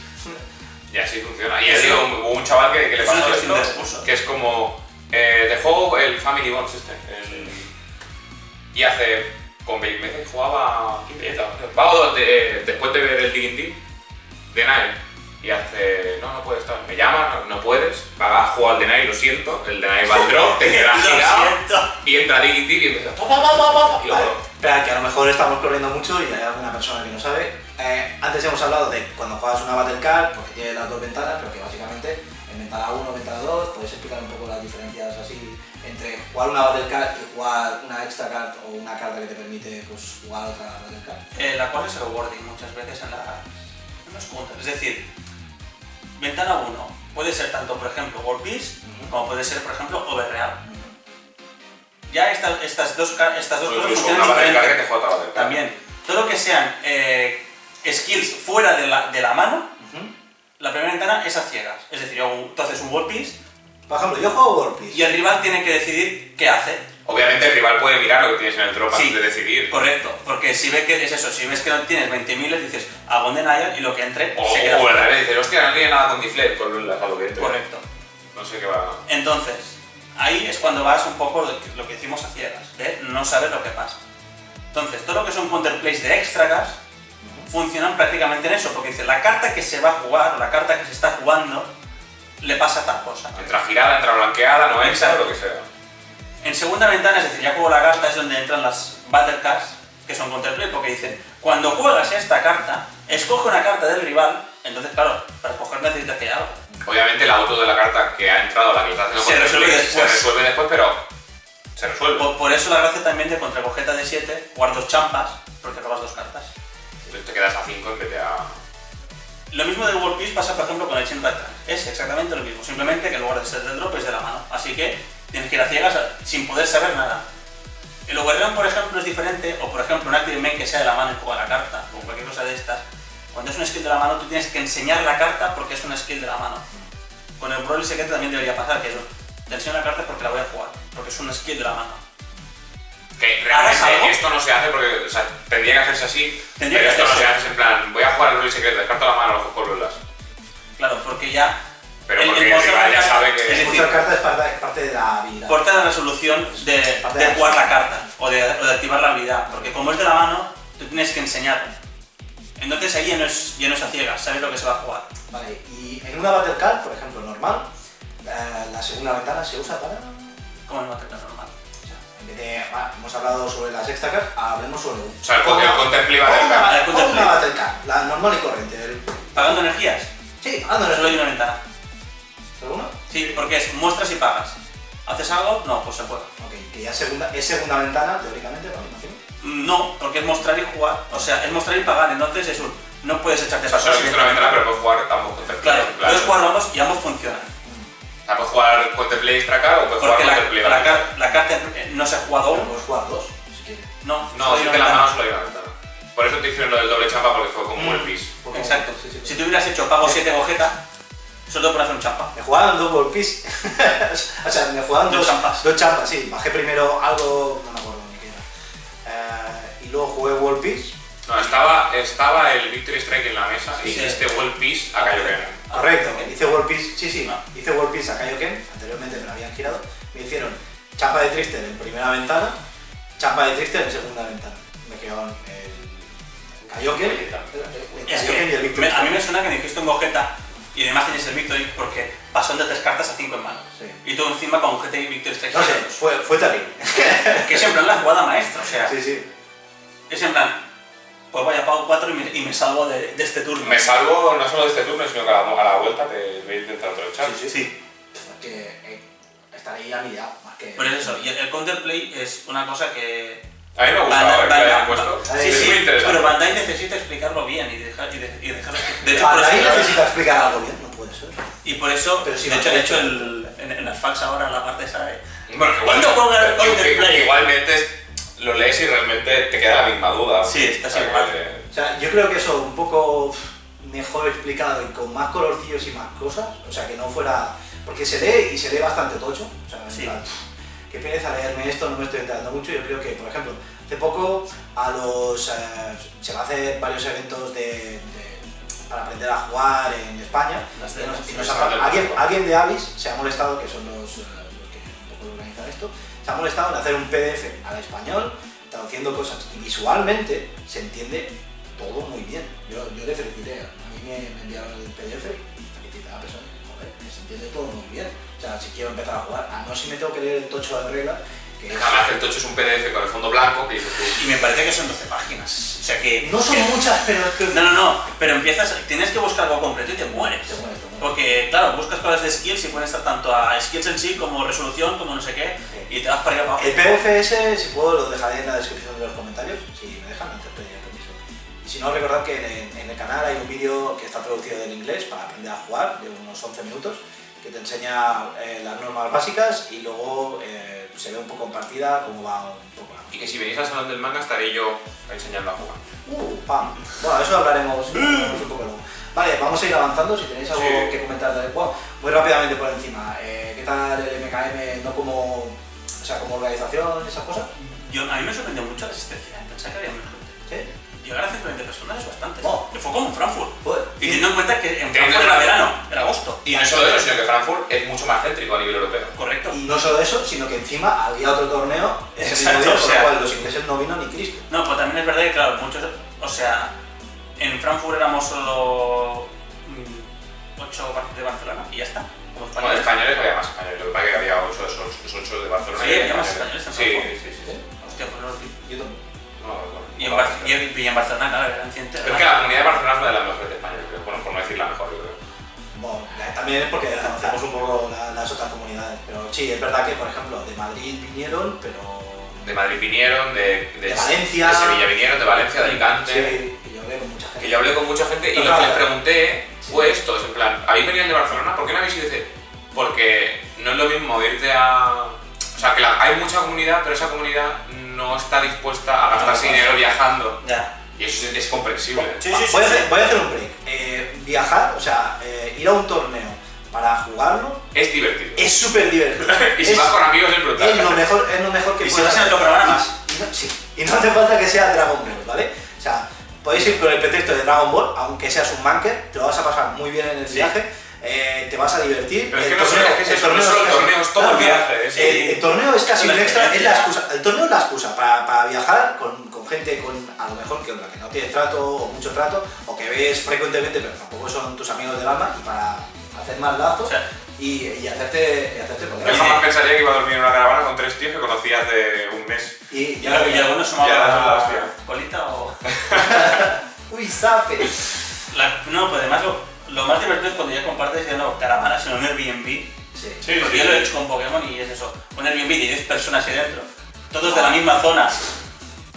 Speaker 2: Y así funciona. Y ya digo, hubo un chaval que, que le
Speaker 3: es
Speaker 2: pasó esto,
Speaker 3: recursos.
Speaker 2: que es como, eh, de juego el Family Bonds este. el- y hace, con 20 meses jugaba, ¿quién peta? Va, de- eh, después de ver el Digging Deep, de Nile. Y hace, no, no puedes estar, me llama, no, no puedes, va a jugar al Denai, lo siento, el Denai va al drop, te quedas
Speaker 3: Lo
Speaker 2: girado
Speaker 3: siento.
Speaker 2: y entra Digi y empieza pa, pa, pa, pa, pa, pa, y
Speaker 1: Vale,
Speaker 2: luego,
Speaker 1: espera, que a lo mejor estamos corriendo mucho y hay alguna persona que no sabe. Eh, antes hemos hablado de cuando juegas una Battle Card, porque tiene las dos ventanas, pero que básicamente en ventana 1 ventana 2, ¿puedes explicar un poco las diferencias así entre jugar una Battle Card y jugar una extra card o una carta que te permite pues, jugar otra Battle Card?
Speaker 3: Eh, la cual es el wording muchas veces en, las- en los counters. Es decir, ventana 1 puede ser tanto, por ejemplo, World Peace, como puede ser, por ejemplo, Overreal. Ya esta- estas dos, estas dos
Speaker 2: o
Speaker 3: cosas funcionan
Speaker 2: una Battle Card que
Speaker 3: diferente.
Speaker 2: te juega otra Battle Card.
Speaker 3: También, todo lo que sean eh, skills fuera de la, de la mano, la primera ventana es a ciegas. Es decir, yo- tú haces un World Peace
Speaker 1: Por ejemplo, yo juego World Peace.
Speaker 3: y el rival tiene que decidir qué hace.
Speaker 2: Obviamente el rival puede mirar lo que tienes en el drop
Speaker 3: Sí.
Speaker 2: antes de decidir.
Speaker 3: Correcto, porque si ve que es eso, si ves que no tienes 20.000, dices, hago un denial y lo que entre
Speaker 2: O,
Speaker 3: se queda
Speaker 2: o al revés, dices, hostia, no tiene nada con deflect con la que entre.
Speaker 3: Correcto.
Speaker 2: No sé qué va.
Speaker 3: Entonces, ahí es cuando vas un poco lo que, lo que decimos a ciegas, de no saber lo que pasa. Entonces, todo lo que son counterplays de extra gas funcionan prácticamente en eso, porque dice, la carta que se va a jugar, la carta que se está jugando, le pasa tal cosa.
Speaker 2: Entra girada, entra blanqueada, no entra, lo que sea.
Speaker 3: En segunda ventana, es decir, ya juego la carta, es donde entran las Battle Cards, que son counterplay, porque dicen, cuando juegas esta carta, escoge una carta del rival, entonces claro, para escoger necesitas que haya algo.
Speaker 2: Obviamente el auto de la carta que ha entrado, la que está haciendo
Speaker 3: Se resuelve después.
Speaker 2: Se resuelve después, pero se resuelve.
Speaker 3: Por, por eso la gracia también de contra cogeta de 7, jugar dos champas, porque robas dos cartas.
Speaker 2: Entonces te quedas a 5 en vez de a...
Speaker 3: Lo mismo de World Peace pasa, por ejemplo, con el Chain Backtrack. Es exactamente lo mismo, simplemente que en lugar de ser del drop es de la mano. Así que tienes que ir a ciegas sin poder saber nada. El Overrun, por ejemplo, es diferente, o por ejemplo un Active Main que sea de la mano y juega la carta, o cualquier cosa de estas. Cuando es un skill de la mano, tú tienes que enseñar la carta porque es una skill de la mano. Con el Brawl secreto también debería pasar, que es te enseño la carta porque la voy a jugar, porque es una skill de la mano.
Speaker 2: Que realmente esto no se hace porque, o sea, tendría que hacerse así,
Speaker 3: Tendría
Speaker 2: pero
Speaker 3: que
Speaker 2: esto no se hace en plan, voy a jugar al rol secreto, descarto la mano, los colulas.
Speaker 3: Claro, porque ya.
Speaker 2: Pero
Speaker 3: el-
Speaker 2: porque
Speaker 3: el
Speaker 2: el rival
Speaker 3: la
Speaker 2: ya
Speaker 3: carta-
Speaker 2: sabe que-
Speaker 3: es decir,
Speaker 1: cartas es parte, parte de la habilidad.
Speaker 3: corta la resolución de, de
Speaker 1: de la
Speaker 3: jugar la carta o de, o de activar la habilidad, porque como es de la mano, tú tienes que enseñarlo. Entonces ahí ya no es, ya no es a ciegas, sabes lo que se va a jugar.
Speaker 1: Vale, y en una Battle Card, por ejemplo, normal, eh, la segunda ventana se usa para...
Speaker 3: Como en una carta normal.
Speaker 1: De... ah, hemos hablado sobre las extra cards, hablemos sobre...
Speaker 2: O sea, el, con- el
Speaker 1: una,
Speaker 2: carta.
Speaker 3: el
Speaker 1: pon
Speaker 3: counterplay.
Speaker 1: una Battle Card, la normal y corriente. El...
Speaker 3: Pagando energías,
Speaker 1: Sí, anda,
Speaker 3: solo hay una ventana.
Speaker 1: ¿Solo una?
Speaker 3: Sí, porque es muestras y pagas. ¿Haces algo? No, pues se juega.
Speaker 1: Ok, que ya segunda, es segunda ventana, teóricamente, ¿no? Imagino.
Speaker 3: Mm, No, porque es mostrar y jugar. O sea, es mostrar y pagar, entonces es un. No puedes echarte
Speaker 2: O sea, solo existe una ventana, pero puedes jugar ambos contemplate.
Speaker 3: Claro, puedes jugar ambos y ambos funcionan.
Speaker 2: O sea, puedes jugar contemplate extra card o puedes
Speaker 3: Porque
Speaker 2: jugar
Speaker 3: la,
Speaker 2: contemplate
Speaker 3: la,
Speaker 2: vanilla.
Speaker 3: car- la carta eh, no se ha jugado aún.
Speaker 1: puedes jugar dos, si quieres.
Speaker 3: No,
Speaker 2: No, si te la mano solo hay una ventana. Por eso te hicieron lo del doble chapa porque fue como
Speaker 3: Mm.
Speaker 2: piece.
Speaker 1: Porque-
Speaker 3: Exacto.
Speaker 1: sí, sí, sí.
Speaker 3: Si tú hubieras hecho pago 7 gojeta, solo por hacer un champa.
Speaker 1: Me jugaban dos Peace. o sea, me jugaban
Speaker 3: Dos
Speaker 1: dos,
Speaker 3: champas.
Speaker 1: Dos champas, sí. Bajé primero algo, no me acuerdo ni qué era. Eh, y luego jugué World Peace.
Speaker 2: No, estaba, estaba el Victory Strike en la mesa y
Speaker 3: Sí.
Speaker 2: hiciste World Piece a Kaioken.
Speaker 1: Correcto,
Speaker 3: ok.
Speaker 1: hice World Peace, sí, sí,
Speaker 3: Ah.
Speaker 1: hice World Peace a Kaioken, anteriormente me lo habían girado. Me hicieron champa de Trister en primera ventana, champa de Trister en segunda ventana. Me quedaron el Kaioken, el, el
Speaker 3: Es
Speaker 1: Kaioken y el Victory
Speaker 3: me- a mí
Speaker 1: Strike.
Speaker 3: me suena que me dijiste un gojeta y además tienes el Victory porque pasó de 3 cartas a 5 en mano.
Speaker 1: Sí.
Speaker 3: Y tú encima con Gojeta y Victory Strike.
Speaker 1: No sé, fue, fue terrible.
Speaker 3: Que es en plan la jugada maestra, o sea,
Speaker 1: Sí, sí.
Speaker 3: es en plan, pues vaya, pago 4 y me, y me salvo de, de este turno.
Speaker 2: Me salvo no solo de este turno, sino que a la, a la vuelta te voy a intentar aprovechar.
Speaker 1: Sí, sí.
Speaker 3: Sí,
Speaker 1: Porque eh, estaría a mi ya, más que.
Speaker 3: por eso, y el, el counterplay es una cosa que...
Speaker 2: A mí me gusta
Speaker 3: Bandai-
Speaker 2: que le hayan
Speaker 3: Bandai-
Speaker 2: puesto.
Speaker 1: Bandai-
Speaker 3: Sí,
Speaker 2: es
Speaker 3: sí,
Speaker 2: muy interesante.
Speaker 3: pero Bandai necesita explicarlo bien y dejar, y de- y dejar de hecho,
Speaker 1: Vale,
Speaker 3: por eso-
Speaker 1: necesita explicar algo bien, no puede ser.
Speaker 3: Y por eso,
Speaker 1: Pero si
Speaker 3: de
Speaker 1: no
Speaker 3: hecho,
Speaker 1: te-
Speaker 3: de hecho el, en, en las fax ahora, la parte esa de...
Speaker 2: Bueno, que
Speaker 3: ¿Cuándo Counterplay?
Speaker 2: igualmente lo lees y realmente te queda la misma duda.
Speaker 3: Sí, estás igual.
Speaker 2: que-
Speaker 1: O sea, yo creo que eso un poco mejor explicado y con más colorcillos y más cosas, o sea, que no fuera... Porque se lee y se lee bastante tocho, o sea,
Speaker 3: Sí.
Speaker 1: Qué pereza leerme esto, no me estoy enterando mucho, yo creo que, por ejemplo, hace poco a los... eh, se va a hacer varios eventos de, de- para aprender a jugar en España,
Speaker 3: Las
Speaker 1: y nos-
Speaker 3: demos,
Speaker 1: y nos
Speaker 2: sí,
Speaker 1: ha-
Speaker 2: sí.
Speaker 1: alguien, alguien de Avis se ha molestado, que son los, eh, los que organizan esto, se ha molestado en hacer un PDF al español, traduciendo cosas, y visualmente se entiende todo muy bien. Yo, yo le felicité, a mí me, me enviaron el PDF y felicité a la persona. Joder, que se entiende todo muy bien. O sea, si quiero empezar a jugar, a no si me tengo que leer el tocho de reglas, que es-
Speaker 2: Además, el tocho es un PDF con el fondo blanco que dices tú.
Speaker 3: Y me parece que son 12 páginas. O sea que.
Speaker 1: no son
Speaker 3: que-
Speaker 1: muchas, pero.
Speaker 3: No, no, no. Pero empiezas. Tienes que buscar algo concreto y te mueres.
Speaker 1: Te mueres, te mueres.
Speaker 3: Porque, claro, buscas cosas de skills y pueden estar tanto a skills en sí como resolución, como no sé qué, y te vas para arriba para
Speaker 1: El
Speaker 3: abajo.
Speaker 1: PFS, si puedo, lo dejaré en la descripción de los comentarios, si me dejan, antes pediré permiso. Y si no, recordad que en el, en el canal hay un vídeo que está traducido del inglés para aprender a jugar, de unos 11 minutos, que te enseña eh, las normas básicas y luego eh, se ve un poco en partida cómo va un poco la
Speaker 2: Y que si venís al salón del manga estaré yo enseñando a jugar.
Speaker 1: Uh, pam. Bueno, eso hablaremos, hablaremos un poco luego. Vale, vamos a ir avanzando. Si tenéis algo
Speaker 2: Sí.
Speaker 1: que comentar de bueno, muy rápidamente por encima. Eh, ¿Qué tal el MKM? No como, o sea, como organización, esas cosas.
Speaker 3: Yo, a mí me sorprendió mucho la asistencia, pensaba que había menos gente.
Speaker 1: Sí.
Speaker 3: Llegar a 120 personas es bastante.
Speaker 1: Oh.
Speaker 3: Que fue como en Frankfurt. Y teniendo en cuenta que en Frankfurt era verano, era agosto.
Speaker 2: Y no solo eso, sino que Frankfurt es mucho más céntrico a nivel europeo.
Speaker 3: Correcto.
Speaker 1: Y no solo eso, sino que encima había otro torneo ese mismo
Speaker 3: Exacto,
Speaker 1: día,
Speaker 3: o
Speaker 1: por lo
Speaker 3: sea-
Speaker 1: cual los ingleses no vino ni Cristo.
Speaker 3: No, pues también es verdad que, claro, muchos. O sea, en Frankfurt éramos solo. 8 de Barcelona y ya está. Como
Speaker 2: Bueno,
Speaker 3: españoles.
Speaker 2: había más españoles, lo que pasa es que había 8 de esos, los 8 de Barcelona.
Speaker 3: Sí,
Speaker 2: y
Speaker 3: había más
Speaker 2: españoles.
Speaker 3: en Frankfurt.
Speaker 2: sí, sí.
Speaker 3: Y en,
Speaker 2: no,
Speaker 3: Bar-
Speaker 2: no.
Speaker 3: y en- y en Barcelona, claro, eran 100.
Speaker 2: Pero es que la comunidad de Barcelona es una de las mejores de España, creo. Bueno, por no decir la mejor, yo creo.
Speaker 1: Bueno, también es porque conocemos un poco la- las otras comunidades. Pero sí, es verdad que, por ejemplo, de Madrid vinieron, pero.
Speaker 2: De Madrid vinieron, de,
Speaker 1: De Valencia.
Speaker 2: de Sevilla vinieron, de Valencia, de Alicante.
Speaker 1: Sí, que yo hablé con mucha gente.
Speaker 2: Que yo hablé con mucha gente y
Speaker 1: No,
Speaker 2: lo que
Speaker 1: claro.
Speaker 2: les pregunté fue esto, es en plan, ¿habéis venido de Barcelona? ¿Por qué no habéis ido? Porque no es lo mismo irte a... O sea, que la- hay mucha comunidad, pero esa comunidad no está dispuesta a gastarse
Speaker 3: No, no,
Speaker 2: dinero viajando.
Speaker 3: Ya.
Speaker 2: Y eso es, es comprensible.
Speaker 3: Sí,
Speaker 1: Va-
Speaker 3: sí, sí.
Speaker 1: voy, a hacer, voy a hacer un break. Eh, viajar, o sea, eh, ir a un torneo para jugarlo
Speaker 2: Es divertido.
Speaker 1: es súper divertido.
Speaker 2: y si
Speaker 1: es,
Speaker 2: vas con amigos es brutal.
Speaker 1: es lo mejor, es lo mejor que
Speaker 3: Y si
Speaker 1: puedes
Speaker 3: vas en
Speaker 1: hacer.
Speaker 3: autoprogramas.
Speaker 1: Y no, sí, y no hace falta que sea Dragon Ball, ¿vale? O sea, podéis ir con el pretexto de Dragon Ball, aunque seas un manker, te lo vas a pasar muy bien en el
Speaker 3: Sí.
Speaker 1: viaje, eh, te vas a divertir.
Speaker 2: Pero es
Speaker 1: el
Speaker 2: que no solo- es que solo el
Speaker 1: casi-
Speaker 2: torneo, es todo
Speaker 1: Claro,
Speaker 2: el viaje, es-
Speaker 1: El, el torneo es casi
Speaker 3: la
Speaker 1: un extra, es la excusa. El torneo es la excusa para, para viajar con, con gente con a lo mejor que que no tienes trato o mucho trato, o que ves frecuentemente, pero tampoco son tus amigos del alma, y para hacer más lazos
Speaker 3: O sea,
Speaker 1: y, y hacerte, y hacerte
Speaker 2: Yo
Speaker 1: poder.
Speaker 2: jamás pensaría que iba a dormir en una caravana con tres tíos que conocías de un mes.
Speaker 1: Y,
Speaker 3: y, ahora- y algunos
Speaker 2: Ya, eso es la hostia.
Speaker 3: colita o.
Speaker 1: Uy, sape.
Speaker 3: La- no, pues además lo, lo más divertido es cuando ya compartes ya no caravanas, sino un Airbnb.
Speaker 1: Sí.
Speaker 2: Sí,
Speaker 3: Porque
Speaker 2: sí.
Speaker 3: yo lo he hecho con Pokémon y es eso. Un Airbnb de 10 personas ahí dentro. Todos de la misma zona.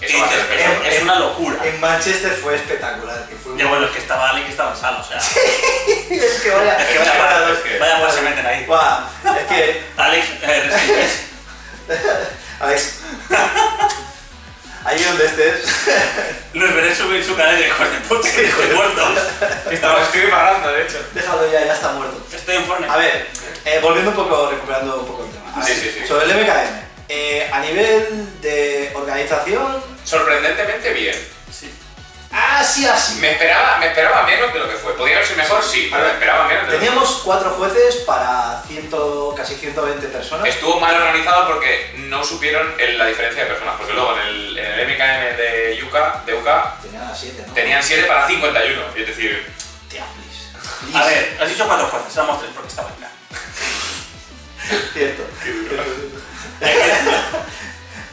Speaker 2: Eso
Speaker 3: dices, es, es una locura.
Speaker 1: En Manchester fue espectacular. Que fue
Speaker 3: Ya bueno, es que estaba y que estaba en sala, o sea.
Speaker 1: es que vaya.
Speaker 3: Es que vaya guarda,
Speaker 2: es que-
Speaker 3: vaya guarda se meten ahí.
Speaker 1: Guau, es que.
Speaker 3: Alex, eh.
Speaker 1: Alex. Ahí donde estés.
Speaker 3: Los veré subir su canal de hijos de puta que estoy muerto.
Speaker 2: Estaba, estoy disparando, de hecho.
Speaker 1: Déjalo ya, ya está muerto.
Speaker 3: Estoy en Fortnite.
Speaker 1: A ver, eh, volviendo un poco, recuperando un poco el tema.
Speaker 2: Sí, sí, sí.
Speaker 1: Sobre el MKM. eh, a nivel de organización.
Speaker 2: Sorprendentemente bien.
Speaker 3: Sí.
Speaker 1: Así, así.
Speaker 2: Me esperaba, me esperaba menos de lo que fue. Podría haber sido mejor, sí, pero me esperaba menos de lo que
Speaker 1: Teníamos cuatro jueces para ciento, casi 120 personas.
Speaker 2: Estuvo mal organizado porque no supieron el- la diferencia de personas. Porque luego en el, en el MKM de UK, de UK
Speaker 1: Tenía siete, ¿no?
Speaker 2: tenían 7 para 51. Y es decir,
Speaker 1: Tía, please.
Speaker 3: A ver, has dicho cuatro jueces, éramos tres porque estaba acá.
Speaker 1: Cierto.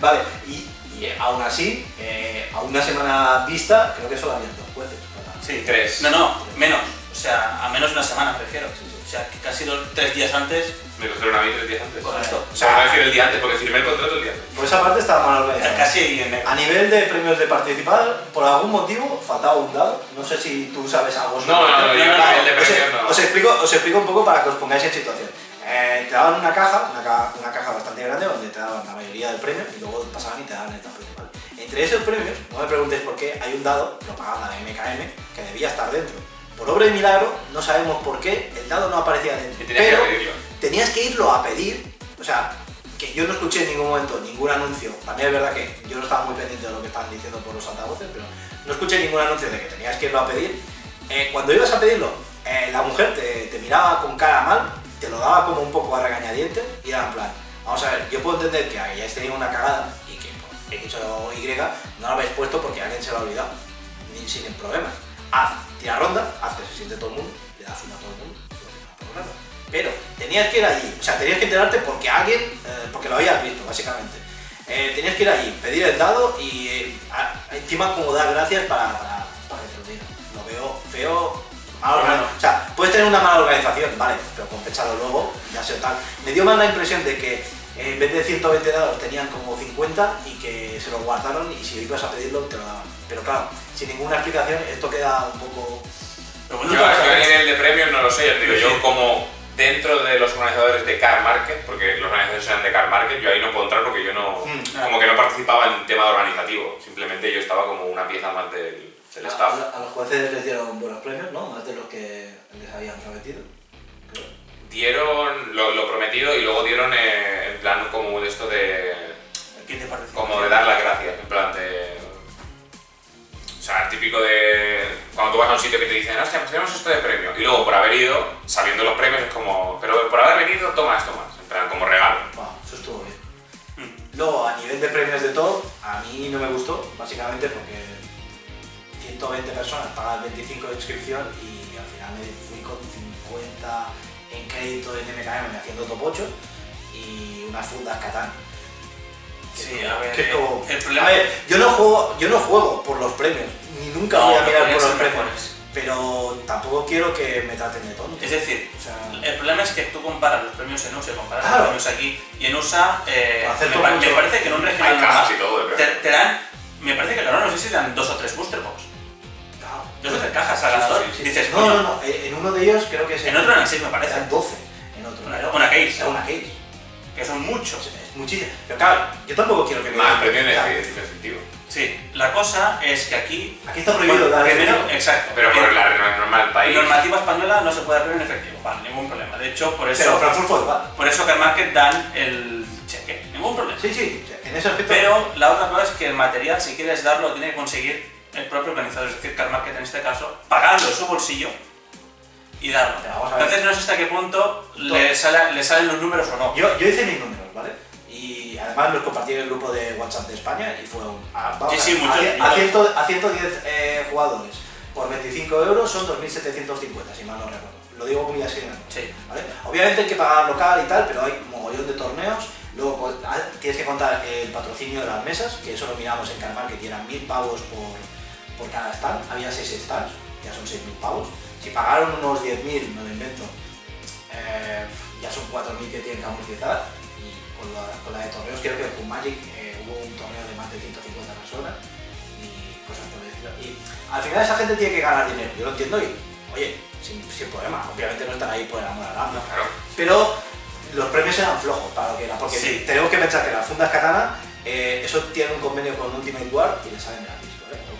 Speaker 1: vale, y, y aún así, eh, a una semana vista, creo que solo habían dos jueces. para-
Speaker 3: Sí.
Speaker 2: Tres.
Speaker 3: No, no, menos. O sea, a menos de una semana, prefiero. O sea, que casi dos, tres días antes.
Speaker 2: me cogieron a mí tres días antes.
Speaker 3: Correcto.
Speaker 2: O sea, no decir el día antes, porque firmé el contrato el día antes.
Speaker 1: Por esa parte estaba mal organizado.
Speaker 3: Casi en
Speaker 1: A nivel de premios de participar, por algún motivo faltaba un dado. No sé si tú sabes algo sobre
Speaker 2: No, no, no, yo
Speaker 3: no,
Speaker 2: de
Speaker 1: os,
Speaker 2: premios no.
Speaker 1: os explico, os explico un poco para que os pongáis en situación. Eh, te daban una caja, una, ca- una caja bastante grande donde te daban la mayoría del premio y luego pasaban y te daban el principal. Entre esos premios, no me preguntéis por qué, hay un dado, propaganda de MKM, que debía estar dentro. Por obra y milagro, no sabemos por qué, el dado no aparecía dentro.
Speaker 2: Tenías que
Speaker 1: pero
Speaker 2: pedirlo.
Speaker 1: tenías que irlo a pedir, o sea, que yo no escuché en ningún momento ningún anuncio, también es verdad que yo no estaba muy pendiente de lo que estaban diciendo por los altavoces, pero no escuché ningún anuncio de que tenías que irlo a pedir. Eh, cuando ibas a pedirlo, eh, la mujer te, te miraba con cara mal, lo daba como un poco a regañadientes y era en plan, vamos a ver, yo puedo entender que hayáis tenido una cagada y que por X o Y no lo habéis puesto porque alguien se lo ha olvidado. ni sin problemas. Haz, tira ronda, haz que se siente todo el mundo, le das una a todo el mundo, no problema. Pero tenías que ir allí, o sea, tenías que enterarte porque alguien, eh, porque lo habías visto, básicamente. Eh, tenías que ir allí, pedir el dado y eh, a- encima como dar gracias para, para, para. Lo veo feo, mal organizado. O sea, puedes tener una mala organización, vale, pero compensado luego, ya sé tal. Me dio más la impresión de que en vez de 120 dados tenían como 50 y que se los guardaron y si ibas a pedirlo te lo daban. Pero claro, sin ninguna explicación, esto queda un poco...
Speaker 3: Pero bueno,
Speaker 2: Yo, yo a nivel de premios no lo sé, te digo,
Speaker 3: Sí.
Speaker 2: yo como dentro de los organizadores de Car Market, porque los organizadores eran de Car Market, yo ahí no puedo entrar porque yo no,
Speaker 1: Mm,
Speaker 2: como que no participaba en el tema organizativo, simplemente yo estaba como una pieza más del, del
Speaker 1: A,
Speaker 2: staff.
Speaker 1: a- a los jueces les dieron buenos premios, ¿no? Más de los que les habían prometido. creo.
Speaker 2: Dieron lo, lo prometido y luego dieron eh, en plan como de esto de...
Speaker 3: ¿Quién te participa?
Speaker 2: como de dar las gracias, en plan de... O sea, el típico de... Cuando tú vas a un sitio que te dicen, hostia, pues tenemos esto de premio. Y luego por haber ido, sabiendo los premios, es como... Pero por haber venido, toma esto más. En plan, como regalo.
Speaker 1: Wow, eso estuvo bien.
Speaker 3: Mm.
Speaker 1: Luego, a nivel de premios de todo, a mí no me gustó, básicamente porque 120 personas pagan 25 de inscripción y al final me fui con 50 en crédito en MKM haciendo top 8 y unas fundas Catán.
Speaker 3: Sí, a ver,
Speaker 1: que
Speaker 3: eh,
Speaker 1: como-
Speaker 3: el problema-
Speaker 1: a ver, yo no juego, yo no juego por los premios, ni nunca
Speaker 3: No,
Speaker 1: voy a mirar por los premios,
Speaker 3: mejores.
Speaker 1: pero tampoco quiero que me traten de tonto.
Speaker 3: Es decir,
Speaker 1: O sea,
Speaker 3: el problema es que tú comparas los premios en USA y comparas
Speaker 1: Claro.
Speaker 3: los premios aquí y en USA eh, me,
Speaker 1: todo
Speaker 3: pa-
Speaker 1: mucho-
Speaker 3: me parece que en un
Speaker 2: cajas y todo,
Speaker 3: te, te dan, me parece que claro, no sé si dan dos o tres booster box. Dos o tres cajas al
Speaker 1: Sí, sí,
Speaker 3: ganador.
Speaker 1: sí, sí.
Speaker 3: Dices,
Speaker 1: no, no, no, en en uno de ellos creo que es
Speaker 3: en otro eran seis me parece.
Speaker 1: eran 12, en otro.
Speaker 3: Una- una case.
Speaker 1: Era una case.
Speaker 3: Que son muchos.
Speaker 1: Es muchísimo. Pero claro, yo tampoco quiero que me
Speaker 2: Más
Speaker 1: den-
Speaker 2: premio en
Speaker 1: o sea,
Speaker 2: el efectivo.
Speaker 3: Sí, la cosa es que aquí.
Speaker 1: Aquí está prohibido
Speaker 3: Bueno,
Speaker 1: dar
Speaker 3: primero,
Speaker 1: efectivo.
Speaker 3: exacto.
Speaker 2: Pero por la norma normal del país.
Speaker 3: normativa española no se puede dar premio en efectivo, vale, ningún problema. De hecho, por eso.
Speaker 1: Pero Frankfurt fue igual.
Speaker 3: Por eso que al market dan el cheque, ningún problema.
Speaker 1: Sí, sí, en ese aspecto.
Speaker 3: Pero la otra cosa es que el material, si quieres darlo, tiene que conseguir el propio organizador, es decir, Car Market en este caso, pagarlo de su bolsillo y darlo.
Speaker 1: Pero vamos a ver.
Speaker 3: Entonces no sé hasta qué punto le, sale- le salen los números o no.
Speaker 1: Yo, yo hice mis números, ¿vale? Y además los compartí en el grupo de WhatsApp de España y fue un. A, vamos
Speaker 3: Sí,
Speaker 1: a
Speaker 3: sí, mucho-
Speaker 1: a, a, ciento- a 110 eh, jugadores por 25 euros son 2.750, si mal no recuerdo. Lo digo muy así, ¿no?
Speaker 3: Sí.
Speaker 1: ¿vale? Obviamente hay que pagar local y tal, pero hay mogollón de torneos. Luego pues, ah, tienes que contar el patrocinio de las mesas, que eso lo miramos en Carmar, que eran 1.000 pavos por, por cada stand. Había 6 stands, ya son 6.000 pavos. Si pagaron unos 10.000, me lo invento, eh, ya son 4.000 que tienen que amortizar. Y con la, con la de torneos, creo que con Magic eh, hubo un torneo de más de 150 personas y cosas por el estilo. Y al final esa gente tiene que ganar dinero, yo lo entiendo y, oye, sin, sin problema, obviamente no están ahí por el amor al arte.
Speaker 2: Claro.
Speaker 1: Pero los premios eran flojos para lo que era, porque
Speaker 3: Sí.
Speaker 1: tenemos que pensar que las fundas katana, eh, eso tiene un convenio con Ultimate War y les salen ¿vale?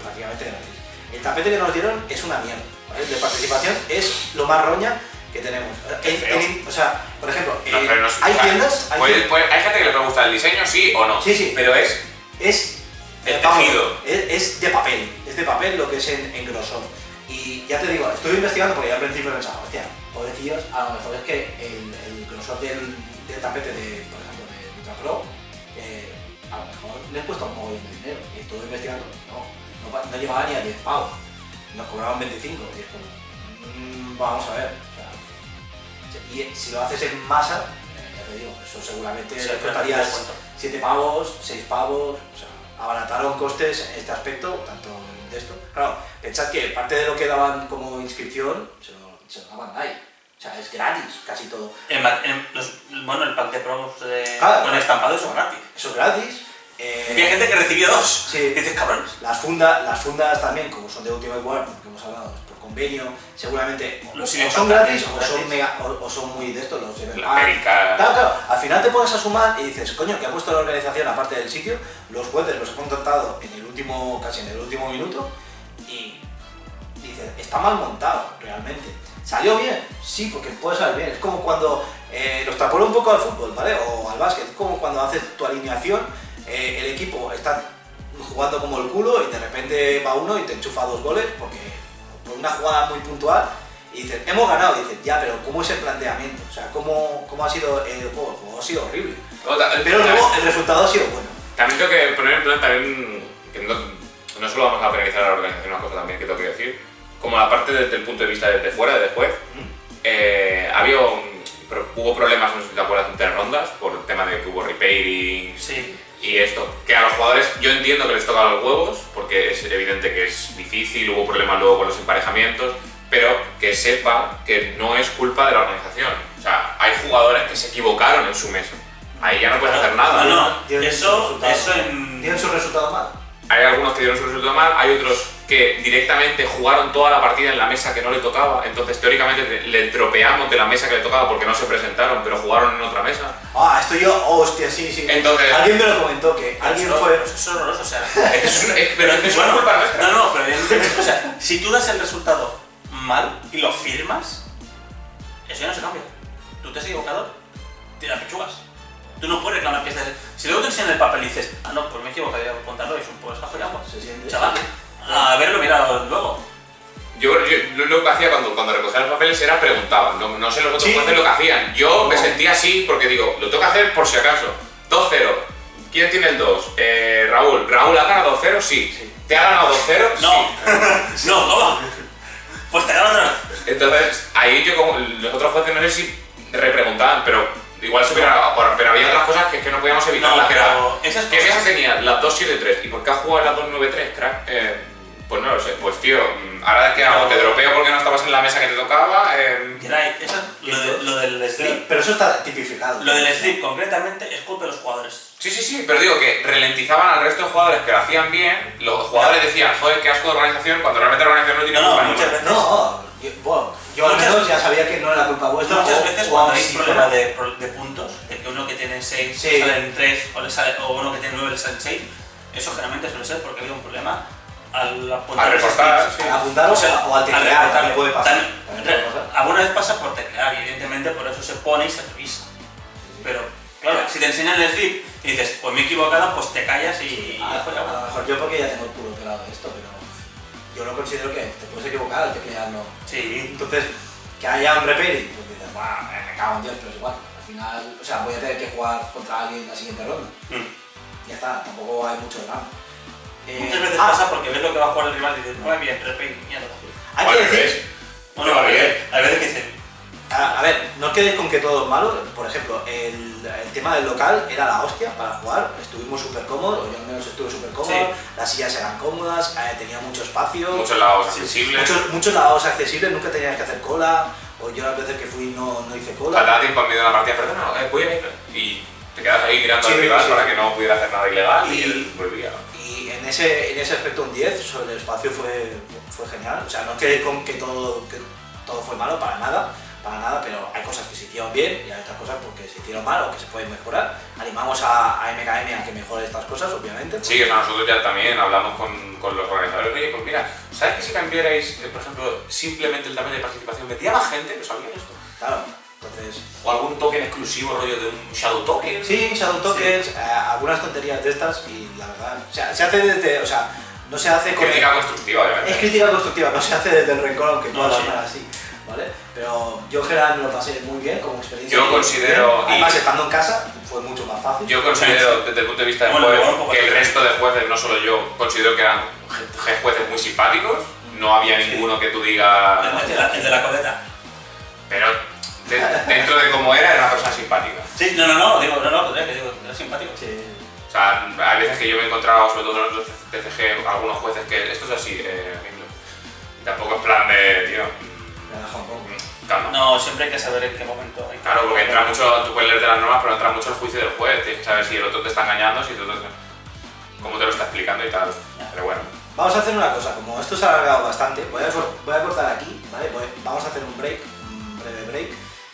Speaker 1: Prácticamente gratis. El tapete que nos dieron es una mierda, ¿vale? De participación es lo más roña que tenemos.
Speaker 2: Feo.
Speaker 1: en- o sea, por ejemplo,
Speaker 2: No,
Speaker 1: eh,
Speaker 2: no
Speaker 1: hay tiendas, hay,
Speaker 2: gente que le puede gustar el diseño, sí o no.
Speaker 1: Sí, sí.
Speaker 2: Pero es
Speaker 1: es
Speaker 2: El
Speaker 1: eh,
Speaker 2: tejido.
Speaker 1: Es, es de papel, es de papel lo que es en, en grosor. Y ya te digo, estoy investigando porque yo al principio pensaba, hostia, pobrecillos, a lo mejor es que el, el grosor del, del tapete de, por ejemplo, de Ultra Pro, eh, a lo mejor les cuesta un mogollón de dinero. Y estuve investigando, no, no, no llegaba ni a 10 pavos. Nos cobraban 25. Y es como, mm, vamos a ver. o sea, y si lo haces en masa, eh, ya te digo, eso seguramente
Speaker 3: Sí,
Speaker 1: costaría
Speaker 3: te das cuenta.
Speaker 1: 7 pavos, 6 pavos, o sea, abarataron costes en este aspecto, tanto de esto. Claro, pensad que parte de lo que daban como inscripción se lo, se lo daban ahí. O sea, es gratis casi todo.
Speaker 3: Los- bueno, el pack de promos de-
Speaker 1: Claro.
Speaker 3: con estampado es gratis.
Speaker 1: Eso es gratis. Eh,
Speaker 3: Había gente que recibió dos.
Speaker 1: Sí.
Speaker 3: Dices, cabrones.
Speaker 1: Las fundas, las fundas también, como son de Ultimate War, que hemos hablado, por convenio, seguramente o,
Speaker 3: Los
Speaker 1: o son gratis o son, mega, o, o son muy de estos, los Event
Speaker 2: la. América.
Speaker 1: Claro, claro, al final te pones a sumar y dices, coño, que ha puesto la organización aparte del sitio, los jueces los he contactado en el último, casi en el último minuto y dices, está mal montado realmente. ¿Salió bien? Sí, porque puede salir bien. Es como cuando eh, los taporo un poco al fútbol, ¿vale? O al básquet. Es como cuando haces tu alineación, eh, el equipo está jugando como el culo y de repente va uno y te enchufa dos goles porque por una jugada muy puntual y dices, hemos ganado. Y dices, ya, pero ¿cómo es el planteamiento? O sea, ¿cómo, cómo ha sido el juego? El juego ha sido horrible. Pero luego el resultado ha sido bueno.
Speaker 2: También tengo que poner en plan también que no, no solo vamos a penalizar a la organización, una cosa también que tengo que decir, como la parte desde el punto de vista desde fuera, desde juez, eh, había un- hubo problemas, no sé si te acuerdas, entre rondas, por el tema de que hubo repairing
Speaker 3: Sí.
Speaker 2: Y esto, que a los jugadores yo entiendo que les toca los huevos, porque es evidente que es difícil, hubo problemas luego con los emparejamientos, pero que sepa que no es culpa de la organización. O sea, hay jugadores que se equivocaron en su mesa. Ahí ya no puedes hacer nada.
Speaker 3: No, no, eso, eso en...
Speaker 1: Tienen su resultado mal.
Speaker 2: Hay algunos que dieron su resultado mal, hay otros que directamente jugaron toda la partida en la mesa que no le tocaba, entonces teóricamente le- tropeamos de la mesa que le tocaba porque no se presentaron, pero jugaron en otra mesa.
Speaker 1: Ah, esto yo, hostia, sí, sí.
Speaker 2: Entonces-
Speaker 1: Alguien me lo comentó que alguien
Speaker 3: Eso-
Speaker 1: fue.
Speaker 3: Eso es horroroso, o sea...
Speaker 2: Es, es- pero es una
Speaker 3: Bueno,
Speaker 2: culpa nuestra.
Speaker 3: No, no, pero o sea, si tú das el resultado mal y lo firmas, eso ya no se cambia. Tú te has equivocado, tira pechugas. Tú no puedes reclamar que estés... Si luego te enseñan el papel y dices, ah, no, pues me he equivocado, ya apuntarlo, es un bajo de agua.
Speaker 1: Se siente.
Speaker 3: Chaval, a haberlo mirado luego.
Speaker 2: Yo, yo- lo, lo que hacía cuando, cuando recogía los papeles era preguntaban, no, no sé los otros
Speaker 1: Sí.
Speaker 2: jueces lo que hacían. Yo me
Speaker 1: No.
Speaker 2: sentía así porque digo, lo tengo que hacer por si acaso. 2-0. ¿Quién tiene el 2? Eh, Raúl. ¿Raúl ha ganado 2-0? Sí.
Speaker 1: Sí.
Speaker 2: ¿Te ha ganado 2-0?
Speaker 3: No.
Speaker 2: Sí.
Speaker 3: No, ¿cómo? Pues te ganan otra.
Speaker 2: Entonces, ahí yo como los otros jueces no sé si repreguntaban, pero igual se hubiera, pero había otras cosas que, que no podíamos evitar.
Speaker 3: No,
Speaker 2: que era,
Speaker 3: esas
Speaker 2: ¿Qué mesa
Speaker 3: cosas...
Speaker 2: tenía? Las 2-7-3. ¿Y por qué has jugado las 2-9-3, crack? Eh, pues no lo sé. Pues tío, mm, ahora qué hago, te dropeo porque no estabas en la mesa que te tocaba. Eh,
Speaker 3: Geray, eso- lo, de- lo del slip,
Speaker 1: Pero eso está tipificado.
Speaker 3: lo del slip concretamente es culpa de los jugadores.
Speaker 2: Sí, sí, sí, pero digo que ralentizaban al resto de jugadores que lo hacían bien. Los jugadores decían, joder, qué asco de organización, cuando realmente la organización no tiene
Speaker 3: No, no,
Speaker 2: culpa
Speaker 3: muchas
Speaker 2: ninguna.
Speaker 3: veces.
Speaker 1: No, yo, bueno, yo al
Speaker 3: Muchas-
Speaker 1: menos ya sabía que no era culpa vuestra.
Speaker 3: Muchas veces
Speaker 1: o
Speaker 3: cuando hay
Speaker 1: si
Speaker 3: problema de, de puntos, de que uno que tiene 6
Speaker 1: Sí.
Speaker 3: sale en 3 o, le sale, o uno que tiene 9 le sale en 6, eso generalmente suele ser porque había un problema al apuntar
Speaker 2: reportar, sí.
Speaker 1: Al apuntar o,
Speaker 3: O sea,
Speaker 1: o al teclear, también puede pasar.
Speaker 3: También-
Speaker 1: También puede
Speaker 3: re-
Speaker 1: pasar.
Speaker 3: Alguna vez pasa por teclear y evidentemente por eso se pone y se revisa. Pero, claro, si te enseñan el slip y dices, pues me he equivocado, pues te callas y...
Speaker 1: A,
Speaker 3: la
Speaker 1: a lo mejor yo porque ya tengo el culo pelado de esto, pero yo no considero que te puedes equivocar al teclear, no.
Speaker 3: Sí.
Speaker 1: Entonces, que haya un repairing, pues dices, "Buah, me cago en Dios, pero es igual. Al final, o sea, voy a tener que jugar contra alguien en la siguiente ronda.
Speaker 3: Mm.
Speaker 1: Ya está, tampoco hay mucho drama. Eh,
Speaker 3: Muchas veces
Speaker 1: ah,
Speaker 3: pasa porque ves lo que va a jugar el rival y dices, muy bien, repeat, mierda.
Speaker 1: Hay que decir,
Speaker 3: Bueno, a
Speaker 2: bien.
Speaker 3: ver, hay veces que dicen,
Speaker 1: a, a ver, no os quedéis con que todo es malo. Por ejemplo, el, el tema del local era la hostia para jugar. Estuvimos súper cómodos, o yo al menos estuve súper cómodo.
Speaker 3: Sí.
Speaker 1: Las sillas eran cómodas, eh, tenía mucho espacio.
Speaker 2: Muchos lados accesibles.
Speaker 1: Muchos, muchos lavados accesibles, nunca tenías que hacer cola. O yo las veces que fui no, no hice cola.
Speaker 2: Faltaba tiempo en medio de una partida, perdona, eh, voy a ir. Y te quedas ahí mirando
Speaker 1: Sí,
Speaker 2: al rival
Speaker 1: sí.
Speaker 2: para que no pudiera hacer nada ilegal y,
Speaker 1: Y-
Speaker 2: él volvía.
Speaker 1: Ese, en ese aspecto un 10, sobre el espacio fue, fue genial. O sea, no quedé con que todo, que todo fue malo, para nada, para nada, pero hay cosas que se hicieron bien y hay otras cosas porque se hicieron mal o que se pueden mejorar. Animamos a, a MKM a que mejore estas cosas, obviamente.
Speaker 2: Sí, o sea, nosotros ya también hablamos con, con los organizadores. Oye, pues mira, ¿sabes que si cambiarais, eh, por ejemplo, simplemente el tamaño de participación, metía más gente? ¿Lo sabían esto?
Speaker 1: Claro, entonces...
Speaker 2: O algún token exclusivo, rollo de un Shadow Token.
Speaker 1: Sí, Shadow Tokens, eh, algunas tonterías de estas y la verdad, o sea, se hace desde, o sea, no se hace con...
Speaker 2: Crítica constructiva,
Speaker 1: Es
Speaker 2: obviamente.
Speaker 1: crítica constructiva, no se hace desde el rencor, aunque
Speaker 3: No,
Speaker 1: pueda
Speaker 3: sí.
Speaker 1: así, ¿vale? Pero yo en general me lo pasé muy bien como experiencia.
Speaker 2: Yo considero-
Speaker 1: bien. Además,
Speaker 2: y-
Speaker 1: estando en casa fue mucho más fácil.
Speaker 2: Yo considero, desde el punto de vista del
Speaker 3: Bueno,
Speaker 2: juez,
Speaker 3: bueno,
Speaker 2: que el resto de jueces, no solo yo, considero que eran jueces muy simpáticos. No había ninguno que tú digas.
Speaker 3: el de la, el de la coleta.
Speaker 2: Pero de- dentro de cómo era, era una persona simpática.
Speaker 3: Sí, no, no, no, digo, no, no, que digo, era simpático.
Speaker 1: Sí.
Speaker 2: O sea, hay veces que yo me he encontrado, sobre todo en los TCG, algunos jueces que esto es así, eh, tampoco en plan de, tío,
Speaker 1: Me relaja un poco.
Speaker 2: calma.
Speaker 3: No, siempre hay que saber en qué momento hay que-
Speaker 2: Claro, porque entra mucho, tú puedes leerte las normas, pero entra mucho el juicio del juez. Tienes que saber si el otro te está engañando, si el otro te- cómo te lo está explicando y tal. Pero bueno.
Speaker 1: Vamos a hacer una cosa, como esto se ha alargado bastante, voy a, voy a cortar aquí, ¿vale? Voy- vamos a hacer un break, un breve break.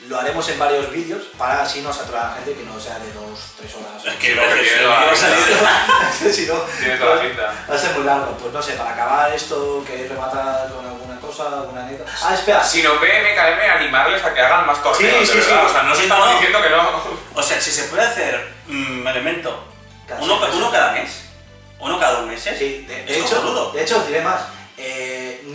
Speaker 1: Lo haremos en varios vídeos para así no saturar a la gente que no sea de dos, tres horas.
Speaker 3: Es que
Speaker 1: si no,
Speaker 2: Tiene toda la pinta.
Speaker 1: va a ser muy largo. Pues no sé, para acabar esto, ¿queréis rematar con alguna cosa, alguna anécdota? Ah, espera,
Speaker 2: Si no ve MKM, animarles a que hagan más torneos,
Speaker 1: Sí, sí, sí.
Speaker 2: O sea, no os
Speaker 3: Sí,
Speaker 2: estamos
Speaker 3: no.
Speaker 2: diciendo que no.
Speaker 3: O sea, si se puede hacer un elemento, uno, uno cada mes, uno cada dos meses,
Speaker 1: Sí, de, hecho, de hecho, os diré más.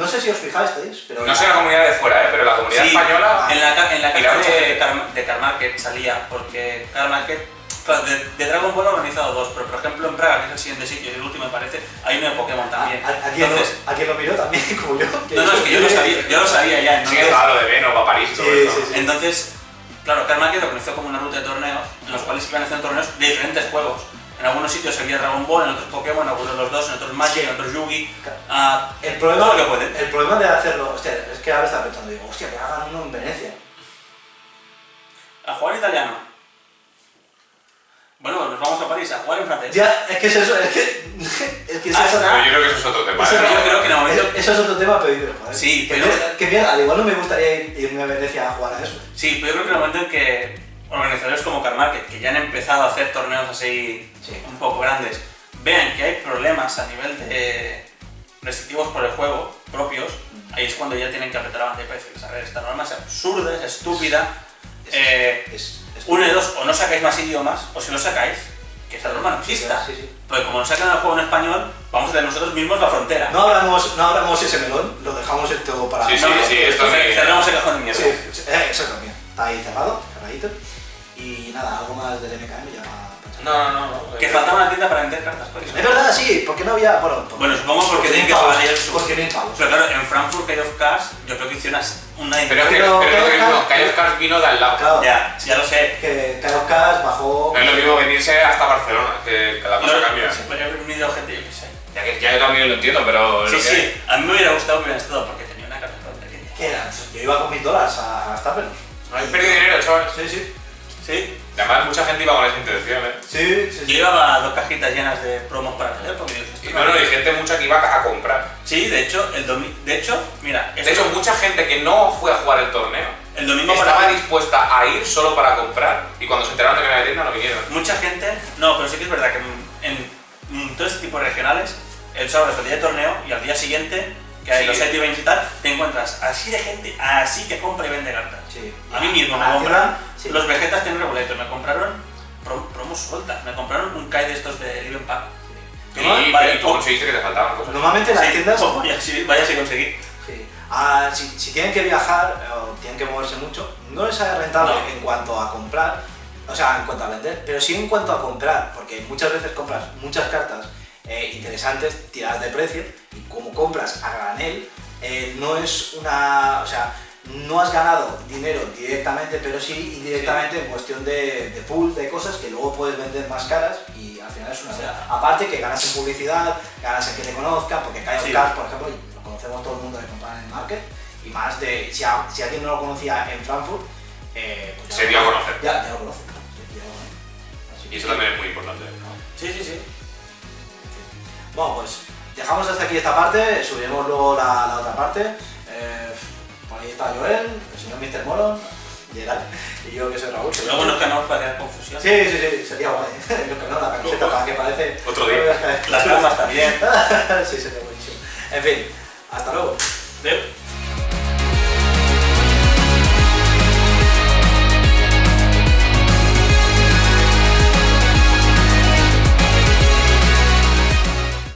Speaker 1: No sé si os fijasteis, pero.
Speaker 2: No sé la comunidad de fuera, ¿eh? pero la comunidad
Speaker 3: Sí,
Speaker 2: española.
Speaker 3: En la, en la
Speaker 2: la
Speaker 3: de,
Speaker 2: de-
Speaker 3: Car, de Car Market salía, porque Car Market Claro, de, de Dragon Ball he organizado dos, pero por ejemplo en Praga, que es el siguiente sitio y el último me parece, hay uno de Pokémon también.
Speaker 1: ¿A, a, quién
Speaker 3: Entonces,
Speaker 1: lo, a quién lo miró también, como yo?
Speaker 3: no, no, es que yo lo sabía, yo lo sabía ya.
Speaker 2: Sí,
Speaker 3: Entonces,
Speaker 2: estaba lo de Veno, para París y todo
Speaker 1: Sí,
Speaker 2: eso.
Speaker 1: sí, sí.
Speaker 3: entonces claro, Carmageddon organizó como una ruta de torneos en los cuales iban haciendo torneos de diferentes juegos. En algunos sitios había Dragon Ball, en otros Pokémon, en algunos los dos, en otros Magic, en otros Yugi. ah,
Speaker 1: El problema,
Speaker 3: que pueden.
Speaker 1: el problema de hacerlo, hostia, es que ahora estaba pensando, digo, hostia, que hagan uno en Venecia.
Speaker 3: A jugar italiano. Bueno, nos vamos a París a jugar en francés.
Speaker 1: Ya, es que es eso, es que. Es que es
Speaker 3: Ah,
Speaker 1: eso.
Speaker 2: Pero yo creo que eso es otro tema.
Speaker 1: Eso
Speaker 2: ¿eh?
Speaker 3: yo creo que no,
Speaker 1: Eso, eso es otro tema, pero digo, joder.
Speaker 3: Sí,
Speaker 1: que
Speaker 3: pero-
Speaker 1: mierda- Que mierda, al igual no me gustaría ir- irme a Venecia a jugar a eso.
Speaker 3: Sí, pero yo creo que en el momento en que organizadores como Carmarket, que ya han empezado a hacer torneos así
Speaker 1: Sí.
Speaker 3: un poco grandes, vean que hay problemas a nivel de restrictivos por el juego propios, ahí es cuando ya tienen que apretar la banda de precios. A ver, esta norma es absurda, es estúpida.
Speaker 1: Es-
Speaker 3: Eh,
Speaker 1: es, es-
Speaker 3: Uno de dos, o no sacáis más idiomas, o si lo sacáis, que esa norma no exista.
Speaker 1: Sí, sí.
Speaker 3: Porque como nos sacan el juego en español, vamos a tener nosotros mismos la frontera.
Speaker 1: No abramos, no abramos ese melón, lo dejamos en todo para.
Speaker 2: Sí, sí,
Speaker 3: No,
Speaker 2: sí, esto
Speaker 3: cer-
Speaker 2: me-
Speaker 3: cerramos el cajón de mierda.
Speaker 1: Sí, sí, eh, eso también. Está ahí cerrado, cerradito. Y nada, algo más del MKM ya.
Speaker 2: No, no, no. no.
Speaker 3: Que faltaba una tienda para vender cartas, por eso.
Speaker 1: Es verdad, sí, porque no había. Bueno, por-
Speaker 3: Bueno, supongo porque tienen que pagar ellos su-
Speaker 1: Porque mil pavos.
Speaker 3: Pero claro, en Frankfurt Key of Cars, yo creo que hicieron una
Speaker 2: Pero
Speaker 1: Pero-
Speaker 2: pero
Speaker 1: pero-
Speaker 2: mismo. Kai of Cards vino de al lado.
Speaker 1: Claro,
Speaker 3: Ya, ya lo sé.
Speaker 1: que Carlos Cas bajó.
Speaker 2: No es lo mismo venirse hasta Barcelona, que cada cosa
Speaker 3: No,
Speaker 2: cambia.
Speaker 3: Se podría haber unido gente, yo qué sé.
Speaker 2: Ya, que, ya yo también lo entiendo, pero.
Speaker 3: Sí, sí, a mí me hubiera gustado que hubieran estado porque tenía una carta de tienda.
Speaker 1: ¿Qué era? Yo iba con mil dólares a, a.
Speaker 2: No hay perdido dinero, chaval.
Speaker 1: Sí, sí.
Speaker 3: Sí,
Speaker 2: Además, mucha gente iba con esa intención, ¿eh?
Speaker 1: Sí, sí.
Speaker 3: yo
Speaker 1: sí.
Speaker 3: llevaba dos cajitas llenas de promos para vender porque digo, esto
Speaker 2: Y
Speaker 3: no-
Speaker 2: no, no, hay gente mucha que iba a comprar.
Speaker 3: Sí, de hecho, el domingo. De hecho, mira,
Speaker 2: De hecho, mucha gente que no fue a jugar el torneo
Speaker 3: el domingo
Speaker 2: estaba
Speaker 3: la-
Speaker 2: dispuesta a ir solo para comprar y cuando se enteraron de que no había tienda no vinieron.
Speaker 3: Mucha gente. No, pero sí que es verdad que en, en todo este tipo de regionales, el sábado es el día de torneo y al día siguiente, que hay
Speaker 2: Sí.
Speaker 3: los side events y tal, te encuentras así de gente, así que compra y vende cartas.
Speaker 1: Sí.
Speaker 3: A mí mismo me
Speaker 1: Ah,
Speaker 3: compraron,
Speaker 1: sí.
Speaker 3: los Vegetas tienen regulator, me compraron prom- promos sueltas, me compraron un Kai de estos de Live Pack.
Speaker 2: Y,
Speaker 3: No, vale,
Speaker 2: y tú conseguiste que te faltaban cosas.
Speaker 1: Normalmente las
Speaker 3: Sí,
Speaker 1: tiendas.
Speaker 3: pues vaya, sí, vaya si conseguí.
Speaker 1: Sí. Ah, si, si tienen que viajar o tienen que moverse mucho, no les sale rentable
Speaker 3: No.
Speaker 1: en cuanto a comprar, o sea, en cuanto a vender, pero sí en cuanto a comprar, porque muchas veces compras muchas cartas eh, interesantes tiradas de precio y como compras a granel, eh, no es una. O sea, no has ganado dinero directamente, pero sí indirectamente en cuestión de, de pool, de cosas que luego puedes vender más caras y al final es una.
Speaker 3: O sea,
Speaker 1: Aparte que ganas en publicidad, ganas en que te conozcan, porque Kai of
Speaker 3: Sí.
Speaker 1: Cards, por ejemplo, lo conocemos todo el mundo de comprar en el market y más de si, a- si alguien no lo conocía en Frankfurt eh, pues ya
Speaker 2: Se dio a
Speaker 1: conoce.
Speaker 2: conocer.
Speaker 1: ya, ya lo conoce
Speaker 2: Y eso también es muy importante.
Speaker 3: Sí, sí, sí.
Speaker 1: bueno pues dejamos hasta aquí esta parte subiremos luego la, la otra parte Eh, ahí está Joel el señor Mr. Moron Gerard y yo que soy Raúl que
Speaker 3: Luego nos quedamos para crear confusión.
Speaker 1: sí sí sí sería guay lo que no la camiseta para que parece
Speaker 2: Otro día.
Speaker 3: Las gafas también.
Speaker 1: sí sería buenísimo en fin hasta luego